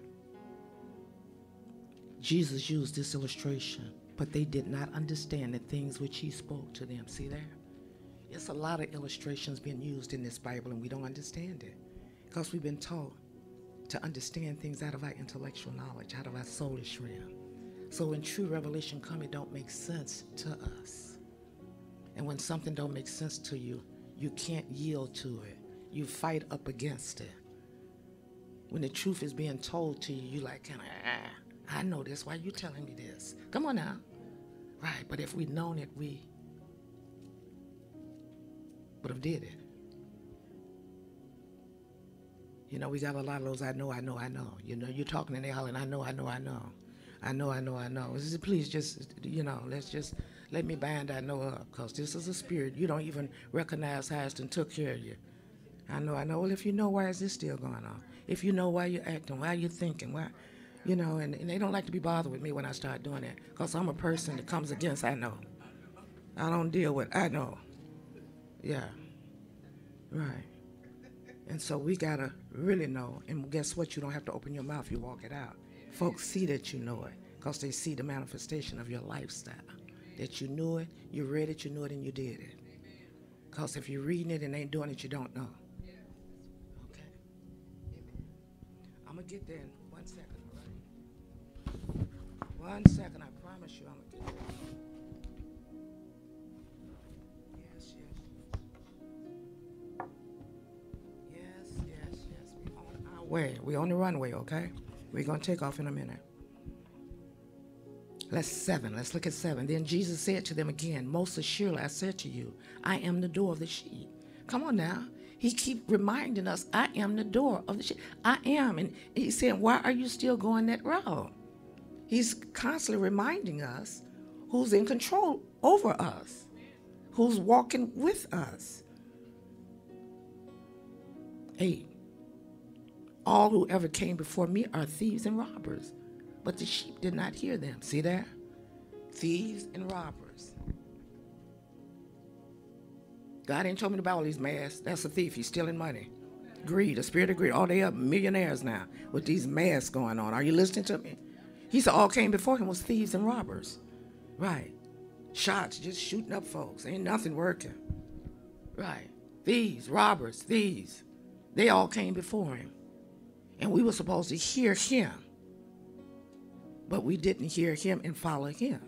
Jesus used this illustration, but they did not understand the things which he spoke to them. See there? It's a lot of illustrations being used in this Bible, and we don't understand it because we've been taught to understand things out of our intellectual knowledge, out of our soulish realm. So when true revelation come, it don't make sense to us. And when something don't make sense to you, you can't yield to it. You fight up against it. When the truth is being told to you, you like kind of ah. I know this. Why you telling me this? Come on now. Right, but if we'd known it, we would have did it. You know, we got a lot of those I know, I know, I know. You know, you're talking and they hollering, I know, I know, I know. I know, I know, I know. Please just, you know, let's just let me bind I know up because this is a spirit. You don't even recognize how it's took care of you. I know, I know. Well, if you know, why is this still going on? If you know why you're acting, why you're thinking, why, you know, and, and they don't like to be bothered with me when I start doing it because I'm a person that comes against I know. I don't deal with I know. Yeah. Right. And so we got to really know. And guess what? You don't have to open your mouth, you walk it out. Folks see that you know it because they see the manifestation of your lifestyle. That you knew it, you read it, you knew it, and you did it. Because if you're reading it and ain't doing it, you don't know. Okay. I'm going to get there in one second. One second, I We on way. We on the runway, okay? We're gonna take off in a minute. Let's seven. Let's look at seven. Then Jesus said to them again, Most assuredly I said to you, I am the door of the sheep. Come on now. He keep reminding us, I am the door of the sheep. I am. And he's saying, Why are you still going that route? He's constantly reminding us who's in control over us, who's walking with us. Eight. All who ever came before me are thieves and robbers, but the sheep did not hear them. See there? Thieves and robbers. God ain't told me about all these masks. That's a thief. He's stealing money. Greed, a spirit of greed. All they are millionaires now with these masks going on. Are you listening to me? He said all came before him was thieves and robbers. Right. Shots, just shooting up folks. Ain't nothing working. Right. Thieves, robbers, thieves. They all came before him. And we were supposed to hear him. But we didn't hear him and follow him.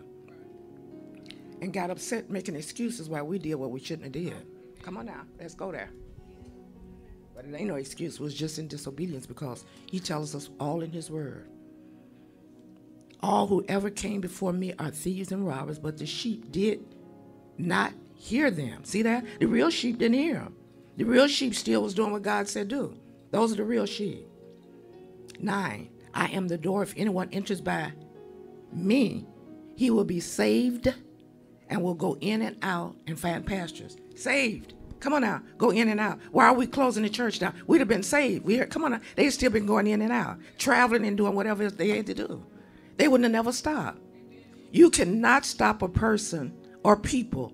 And got upset making excuses why we did what we shouldn't have did. Come on now, let's go there. But it ain't no excuse. It was just in disobedience because he tells us all in his word. All who ever came before me are thieves and robbers, but the sheep did not hear them. See that? The real sheep didn't hear them. The real sheep still was doing what God said do. Those are the real sheep. Nine, I am the door. If anyone enters by me, he will be saved and will go in and out and find pastures. Saved. Come on now, go in and out. Why are we closing the church down? We'd have been saved. We come on now. They still been going in and out, traveling and doing whatever they had to do. They wouldn't have never stopped. You cannot stop a person or people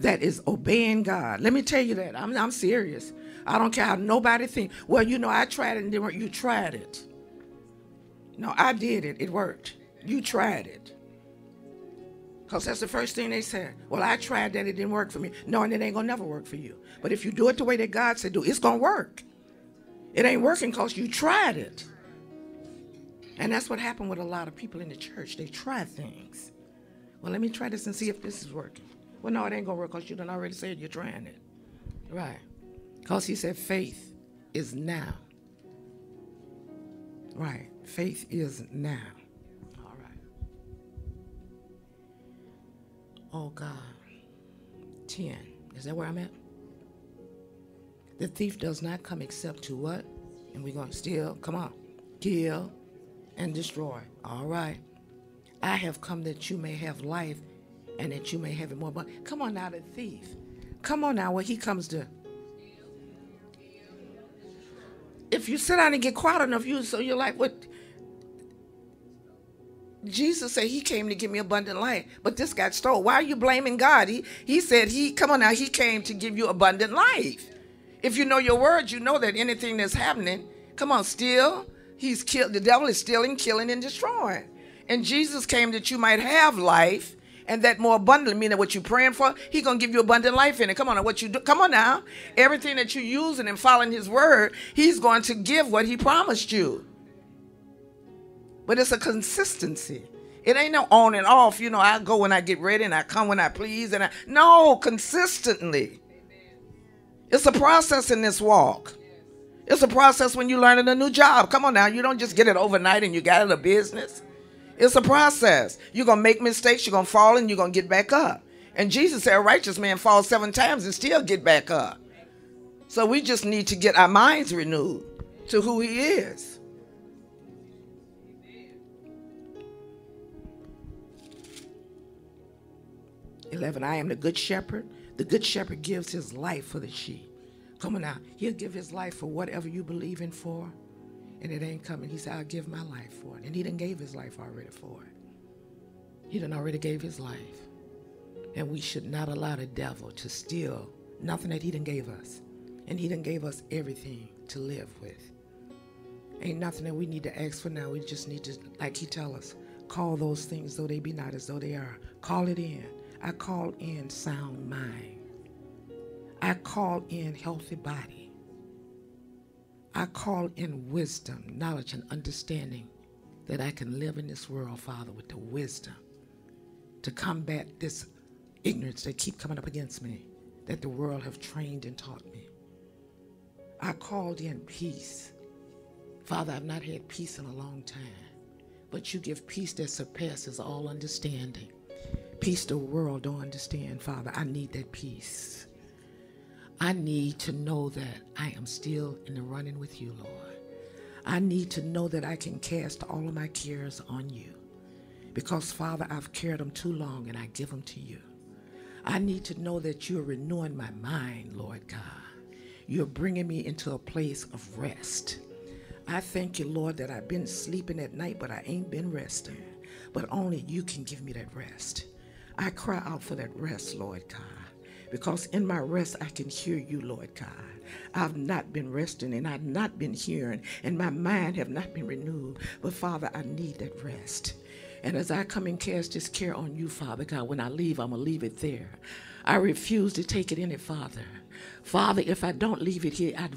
that is obeying God. Let me tell you that. I'm, I'm serious. I don't care how nobody think. Well, you know, I tried it and you tried it. No, I did it. It worked. You tried it. Because that's the first thing they said. Well, I tried that. It didn't work for me. No, and it ain't going to never work for you. But if you do it the way that God said do, it's going to work. It ain't working because you tried it. And that's what happened with a lot of people in the church. They try things. Well, let me try this and see if this is working. Well, no, it ain't going to work because you done already said you're trying it. Right. Because he said faith is now. Right. Faith is now. All right. Oh, God. 10. Is that where I'm at? The thief does not come except to what? And we're going to steal. Come on. Kill, and destroy. All right. I have come that you may have life and that you may have it more. But come on now, the thief. Come on now, what he comes to. If you sit down and get quiet enough, you so you're like, what? Jesus said he came to give me abundant life, but this got stole. Why are you blaming God? He he said he come on now, he came to give you abundant life. If you know your words, you know that anything that's happening, come on, steal. He's killed. The devil is stealing, killing, and destroying. And Jesus came that you might have life and that more abundantly, meaning what you're praying for, He's gonna give you abundant life in it. Come on, now, what you do? Come on now, everything that you're using and following His word, He's going to give what He promised you. But it's a consistency. It ain't no on and off. You know, I go when I get ready and I come when I please, and I no consistently. It's a process in this walk. It's a process when you're learning a new job. Come on now, you don't just get it overnight and you got it a business. It's a process. You're to make mistakes, you're to fall, and you're to get back up. And Jesus said, A righteous man falls seven times and still get back up. So we just need to get our minds renewed to who He is. Eleven, I am the good shepherd. The good shepherd gives his life for the sheep. Come on now. He'll give his life for whatever you believe in for and it ain't coming. He said, I'll give my life for it. And he done gave his life already for it. He done already gave his life. And we should not allow the devil to steal nothing that he done gave us. And he done gave us everything to live with. Ain't nothing that we need to ask for now. We just need to, like he tell us, call those things though they be not as though they are. Call it in. I call in sound mind. I call in healthy body. I call in wisdom, knowledge, and understanding that I can live in this world, Father, with the wisdom to combat this ignorance that keep coming up against me, that the world have trained and taught me. I called in peace. Father, I've not had peace in a long time, but you give peace that surpasses all understanding. Peace the world don't understand, Father. I need that peace. I need to know that I am still in the running with you, Lord. I need to know that I can cast all of my cares on you. Because, Father, I've carried them too long and I give them to you. I need to know that you're renewing my mind, Lord God. You're bringing me into a place of rest. I thank you, Lord, that I've been sleeping at night, but I ain't been resting. But only you can give me that rest. I cry out for that rest, Lord God because in my rest I can hear you, Lord God. I've not been resting and I've not been hearing, and my mind have not been renewed. But Father, I need that rest. And as I come and cast this care on you, Father God, when I leave, I'm going to leave it there. I refuse to take it any farther. Father, if I don't leave it here, I'd,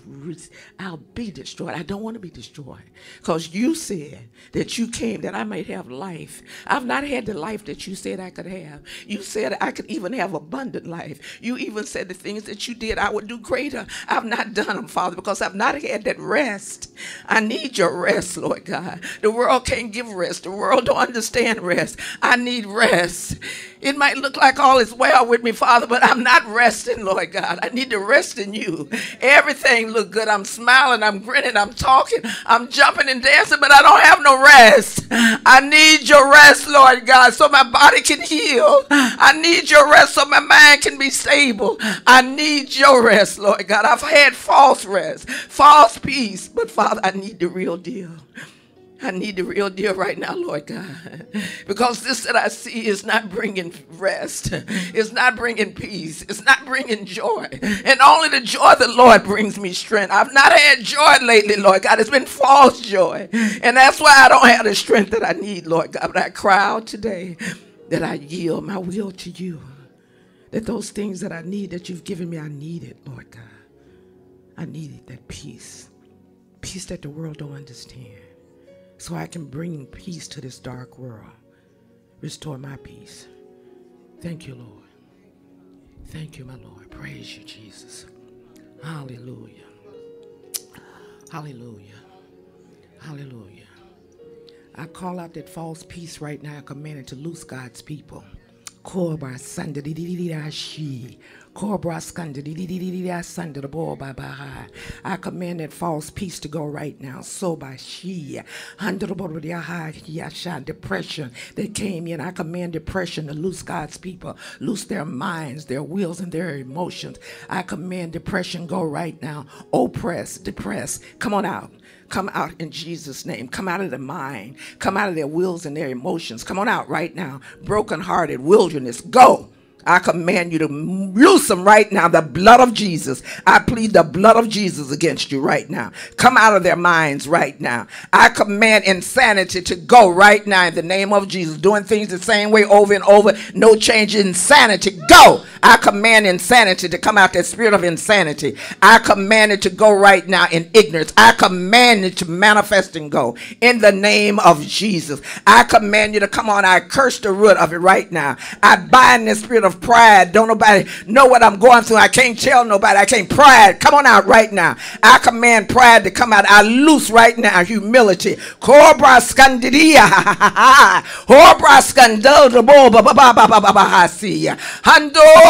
I'll be destroyed. I don't want to be destroyed because you said that you came that I might have life. I've not had the life that you said I could have. You said I could even have abundant life. You even said the things that you did I would do greater. I've not done them, Father, because I've not had that rest. I need your rest, Lord God. The world can't give rest. The world don't understand rest. I need rest. It might look like all is well with me, Father, but I'm not resting, Lord God. I need to rest in you. Everything look good. I'm smiling, I'm grinning, I'm talking, I'm jumping and dancing, but I don't have no rest. I need your rest, Lord God, so my body can heal. I need your rest so my mind can be stable. I need your rest, Lord God. I've had false rest, false peace, but Father, I need the real deal. I need the real deal right now, Lord God. Because this that I see is not bringing rest. It's not bringing peace. It's not bringing joy. And only the joy of the Lord brings me strength. I've not had joy lately, Lord God. It's been false joy. And that's why I don't have the strength that I need, Lord God. But I cry out today that I yield my will to you. That those things that I need that you've given me, I need it, Lord God. I need it that peace. Peace that the world don't understand so I can bring peace to this dark world. Restore my peace. Thank you, Lord. Thank you, my Lord. Praise you, Jesus. Hallelujah. Hallelujah. Hallelujah. I call out that false peace right now, commanding to loose God's people. Korba I command that false peace to go right now. So by she depression that came in. I command depression to loose God's people, loose their minds, their wills, and their emotions. I command depression go right now. Oppress, depress. Come on out. Come out in Jesus' name. Come out of the mind. Come out of their wills and their emotions. Come on out right now. Brokenhearted wilderness. Go. I command you to loose them right now. The blood of Jesus. I plead the blood of Jesus against you right now. Come out of their minds right now. I command insanity to go right now in the name of Jesus. Doing things the same way over and over. No change. Insanity. Go. I command insanity to come out. That spirit of insanity. I command it to go right now in ignorance. I command it to manifest and go in the name of Jesus. I command you to come on. I curse the root of it right now. I bind the spirit of pride. Don't nobody know what I'm going through. I can't tell nobody. I can't pride. Come on out right now. I command pride to come out. I loose right now humility. Cobra scandidia. Cobra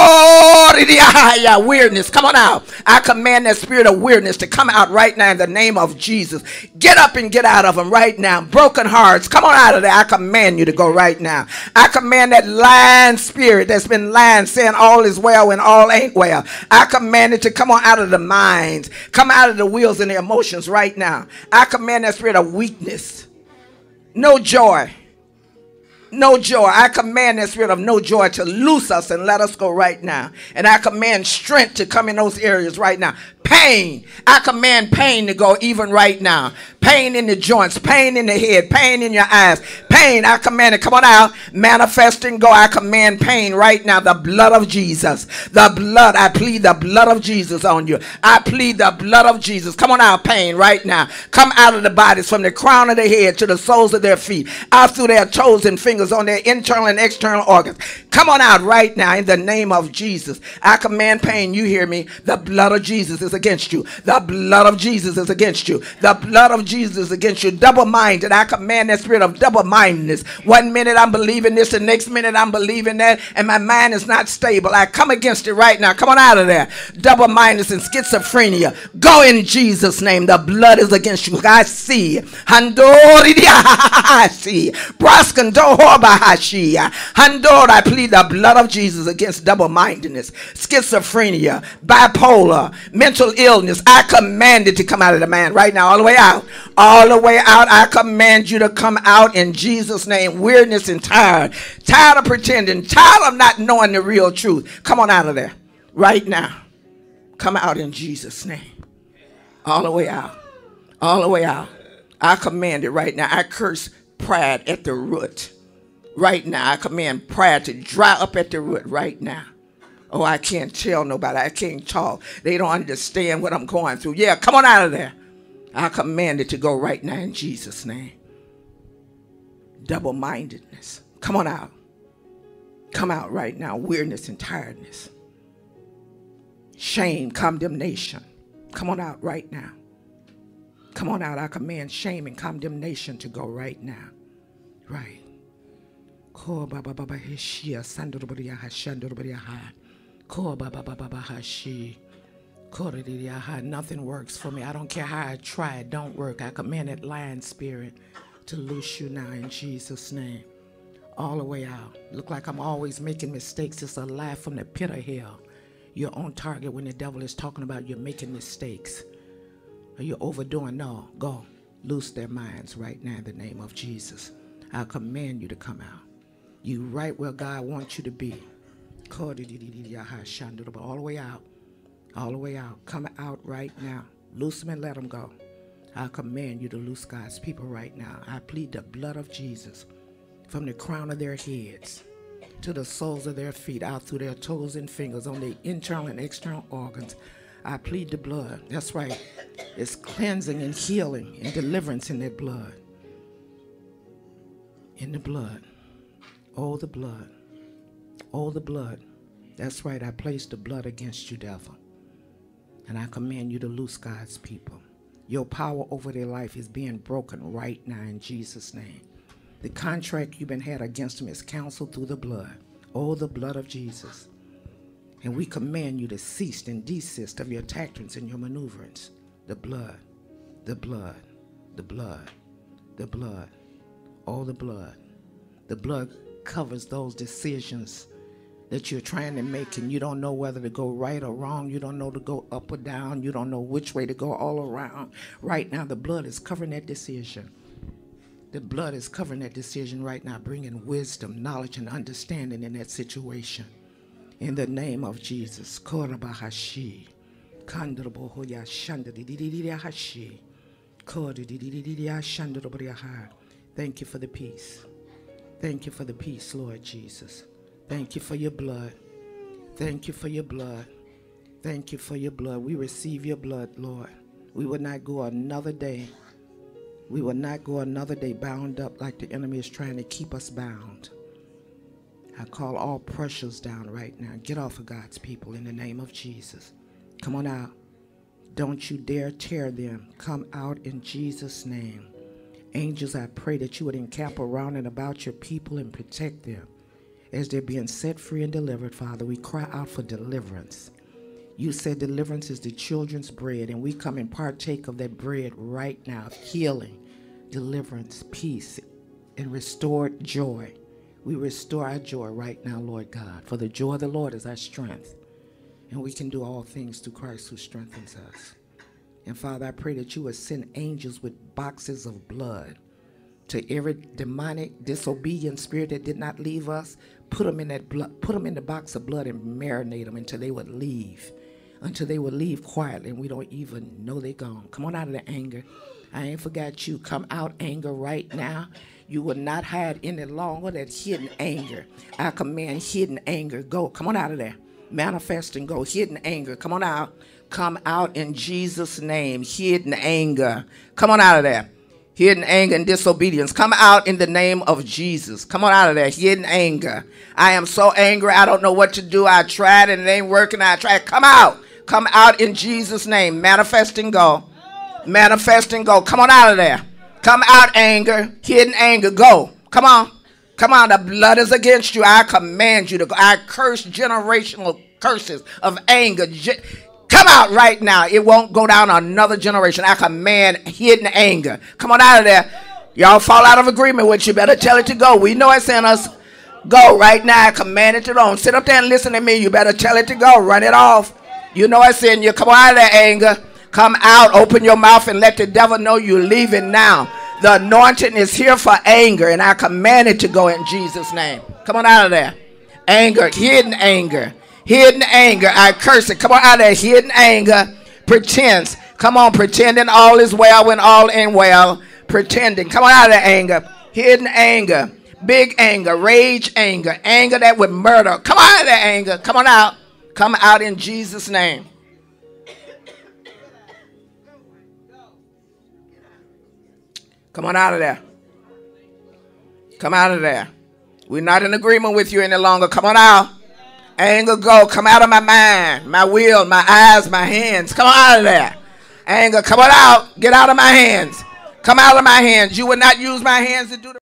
Weirdness. Come on out. I command that spirit of weirdness to come out right now in the name of Jesus. Get up and get out of them right now. Broken hearts. Come on out of there. I command you to go right now. I command that lying spirit that's been lying, saying all is well when all ain't well. I command it to come on out of the minds, come out of the wheels and the emotions right now. I command that spirit of weakness, no joy. No joy. I command that spirit of no joy to loose us and let us go right now. And I command strength to come in those areas right now. Pain. I command pain to go even right now. Pain in the joints, pain in the head, pain in your eyes, pain. I command it. Come on out. Manifest and go. I command pain right now. The blood of Jesus. The blood. I plead the blood of Jesus on you. I plead the blood of Jesus. Come on out. Pain right now. Come out of the bodies from the crown of the head to the soles of their feet. Out through their toes and fingers on their internal and external organs. Come on out right now in the name of Jesus. I command pain. You hear me? The blood of Jesus is against you. The blood of Jesus is against you. The blood of Jesus against you. Double minded. I command that spirit of double mindedness. One minute I'm believing this, the next minute I'm believing that, and my mind is not stable. I come against it right now. Come on out of there. Double mindedness and schizophrenia. Go in Jesus' name. The blood is against you. I see. I see. Handor, I plead the blood of Jesus against double mindedness, schizophrenia, bipolar, mental illness. I command it to come out of the man right now, all the way out all the way out. I command you to come out in Jesus' name. Weirdness and tired. Tired of pretending. Tired of not knowing the real truth. Come on out of there right now. Come out in Jesus' name. All the way out. All the way out. I command it right now. I curse pride at the root. Right now. I command pride to dry up at the root right now. Oh, I can't tell nobody. I can't talk. They don't understand what I'm going through. Yeah, come on out of there. I command it to go right now in Jesus' name. Double mindedness. Come on out. Come out right now. Weirdness and tiredness. Shame, condemnation. Come on out right now. Come on out. I command shame and condemnation to go right now. Right. Ko ba ba ba ba hishia sandro bria ha shandro bria ha. Ko ba ba ba ba ha. Nothing works for me. I don't care how I try, it don't work. I command that lion spirit to loose you now in Jesus' name. All the way out. Look like I'm always making mistakes. It's a lie from the pit of hell. You're on target when the devil is talking about you're making mistakes. Are you overdoing? No. Go. Loose their minds right now in the name of Jesus. I command you to come out. You right where God wants you to be. All the way out all the way out. Come out right now. Loose them and let them go. I command you to loose God's people right now. I plead the blood of Jesus from the crown of their heads to the soles of their feet, out through their toes and fingers, on the internal and external organs. I plead the blood. That's right. It's cleansing and healing and deliverance in that blood. In the blood. Oh, the blood. Oh, the blood. That's right. I place the blood against you, devil. And I command you to loose God's people. Your power over their life is being broken right now in Jesus' name. The contract you've been had against them is canceled through the blood. Oh, the blood of Jesus. And we command you to cease and desist of your tactics and your maneuverings. The blood, the blood, the blood, the blood, all the blood. The blood covers those decisions that you're trying to make and you don't know whether to go right or wrong. You don't know to go up or down. You don't know which way to go all around. Right now, the blood is covering that decision. The blood is covering that decision right now, bringing wisdom, knowledge, and understanding in that situation. In the name of Jesus. Korabahashi. Thank you for the peace. Thank you for the peace, Lord Jesus. Thank you for your blood. Thank you for your blood. Thank you for your blood. We receive your blood, Lord. We will not go another day. We will not go another day bound up like the enemy is trying to keep us bound. I call all pressures down right now. Get off of God's people in the name of Jesus. Come on out. Don't you dare tear them. Come out in Jesus' name. Angels, I pray that you would encamp around and about your people and protect them. As they're being set free and delivered, Father, we cry out for deliverance. You said deliverance is the children's bread, and we come and partake of that bread right now healing, deliverance, peace, and restored joy. We restore our joy right now, Lord God, for the joy of the Lord is our strength. And we can do all things through Christ who strengthens us. And Father, I pray that you would send angels with boxes of blood to every demonic, disobedient spirit that did not leave us. Put them in that blood, put them in the box of blood and marinate them until they would leave, until they would leave quietly and we don't even know they're gone. Come on out of the anger. I ain't forgot you. Come out anger right now. You will not hide any longer that hidden anger. I command hidden anger. Go. Come on out of there. Manifest and go. Hidden anger. Come on out. Come out in Jesus' name. Hidden anger. Come on out of there. Hidden anger and disobedience. Come out in the name of Jesus. Come on out of there. Hidden anger. I am so angry. I don't know what to do. I tried and it ain't working. I tried. Come out. Come out in Jesus' name. Manifest and go. Manifest and go. Come on out of there. Come out, anger. Hidden anger. Go. Come on. Come on. The blood is against you. I command you to go. I curse generational curses of anger. Come out right now. It won't go down another generation. I command hidden anger. Come on out of there. Y'all fall out of agreement with you. Better tell it to go. We know it's in us. Go right now. I command it to go. Sit up there and listen to me. You better tell it to go. Run it off. You know it's in you. Come out of that anger. Come out. Open your mouth and let the devil know you're leaving now. The anointing is here for anger, and I command it to go in Jesus' name. Come on out of there. Anger, hidden anger Hidden anger. I curse it. Come on out of there. Hidden anger. Pretense. Come on, pretending all is well when all in well. Pretending. Come on out of that anger. Hidden anger. Big anger. Rage anger. Anger that would murder. Come on out of that anger. Come on out. Come out in Jesus' name. Come on out of there. Come out of there. We're not in agreement with you any longer. Come on out. Anger go. Come out of my mind, my will, my eyes, my hands. Come out of there. Anger, come on out. Get out of my hands. Come out of my hands. You will not use my hands to do the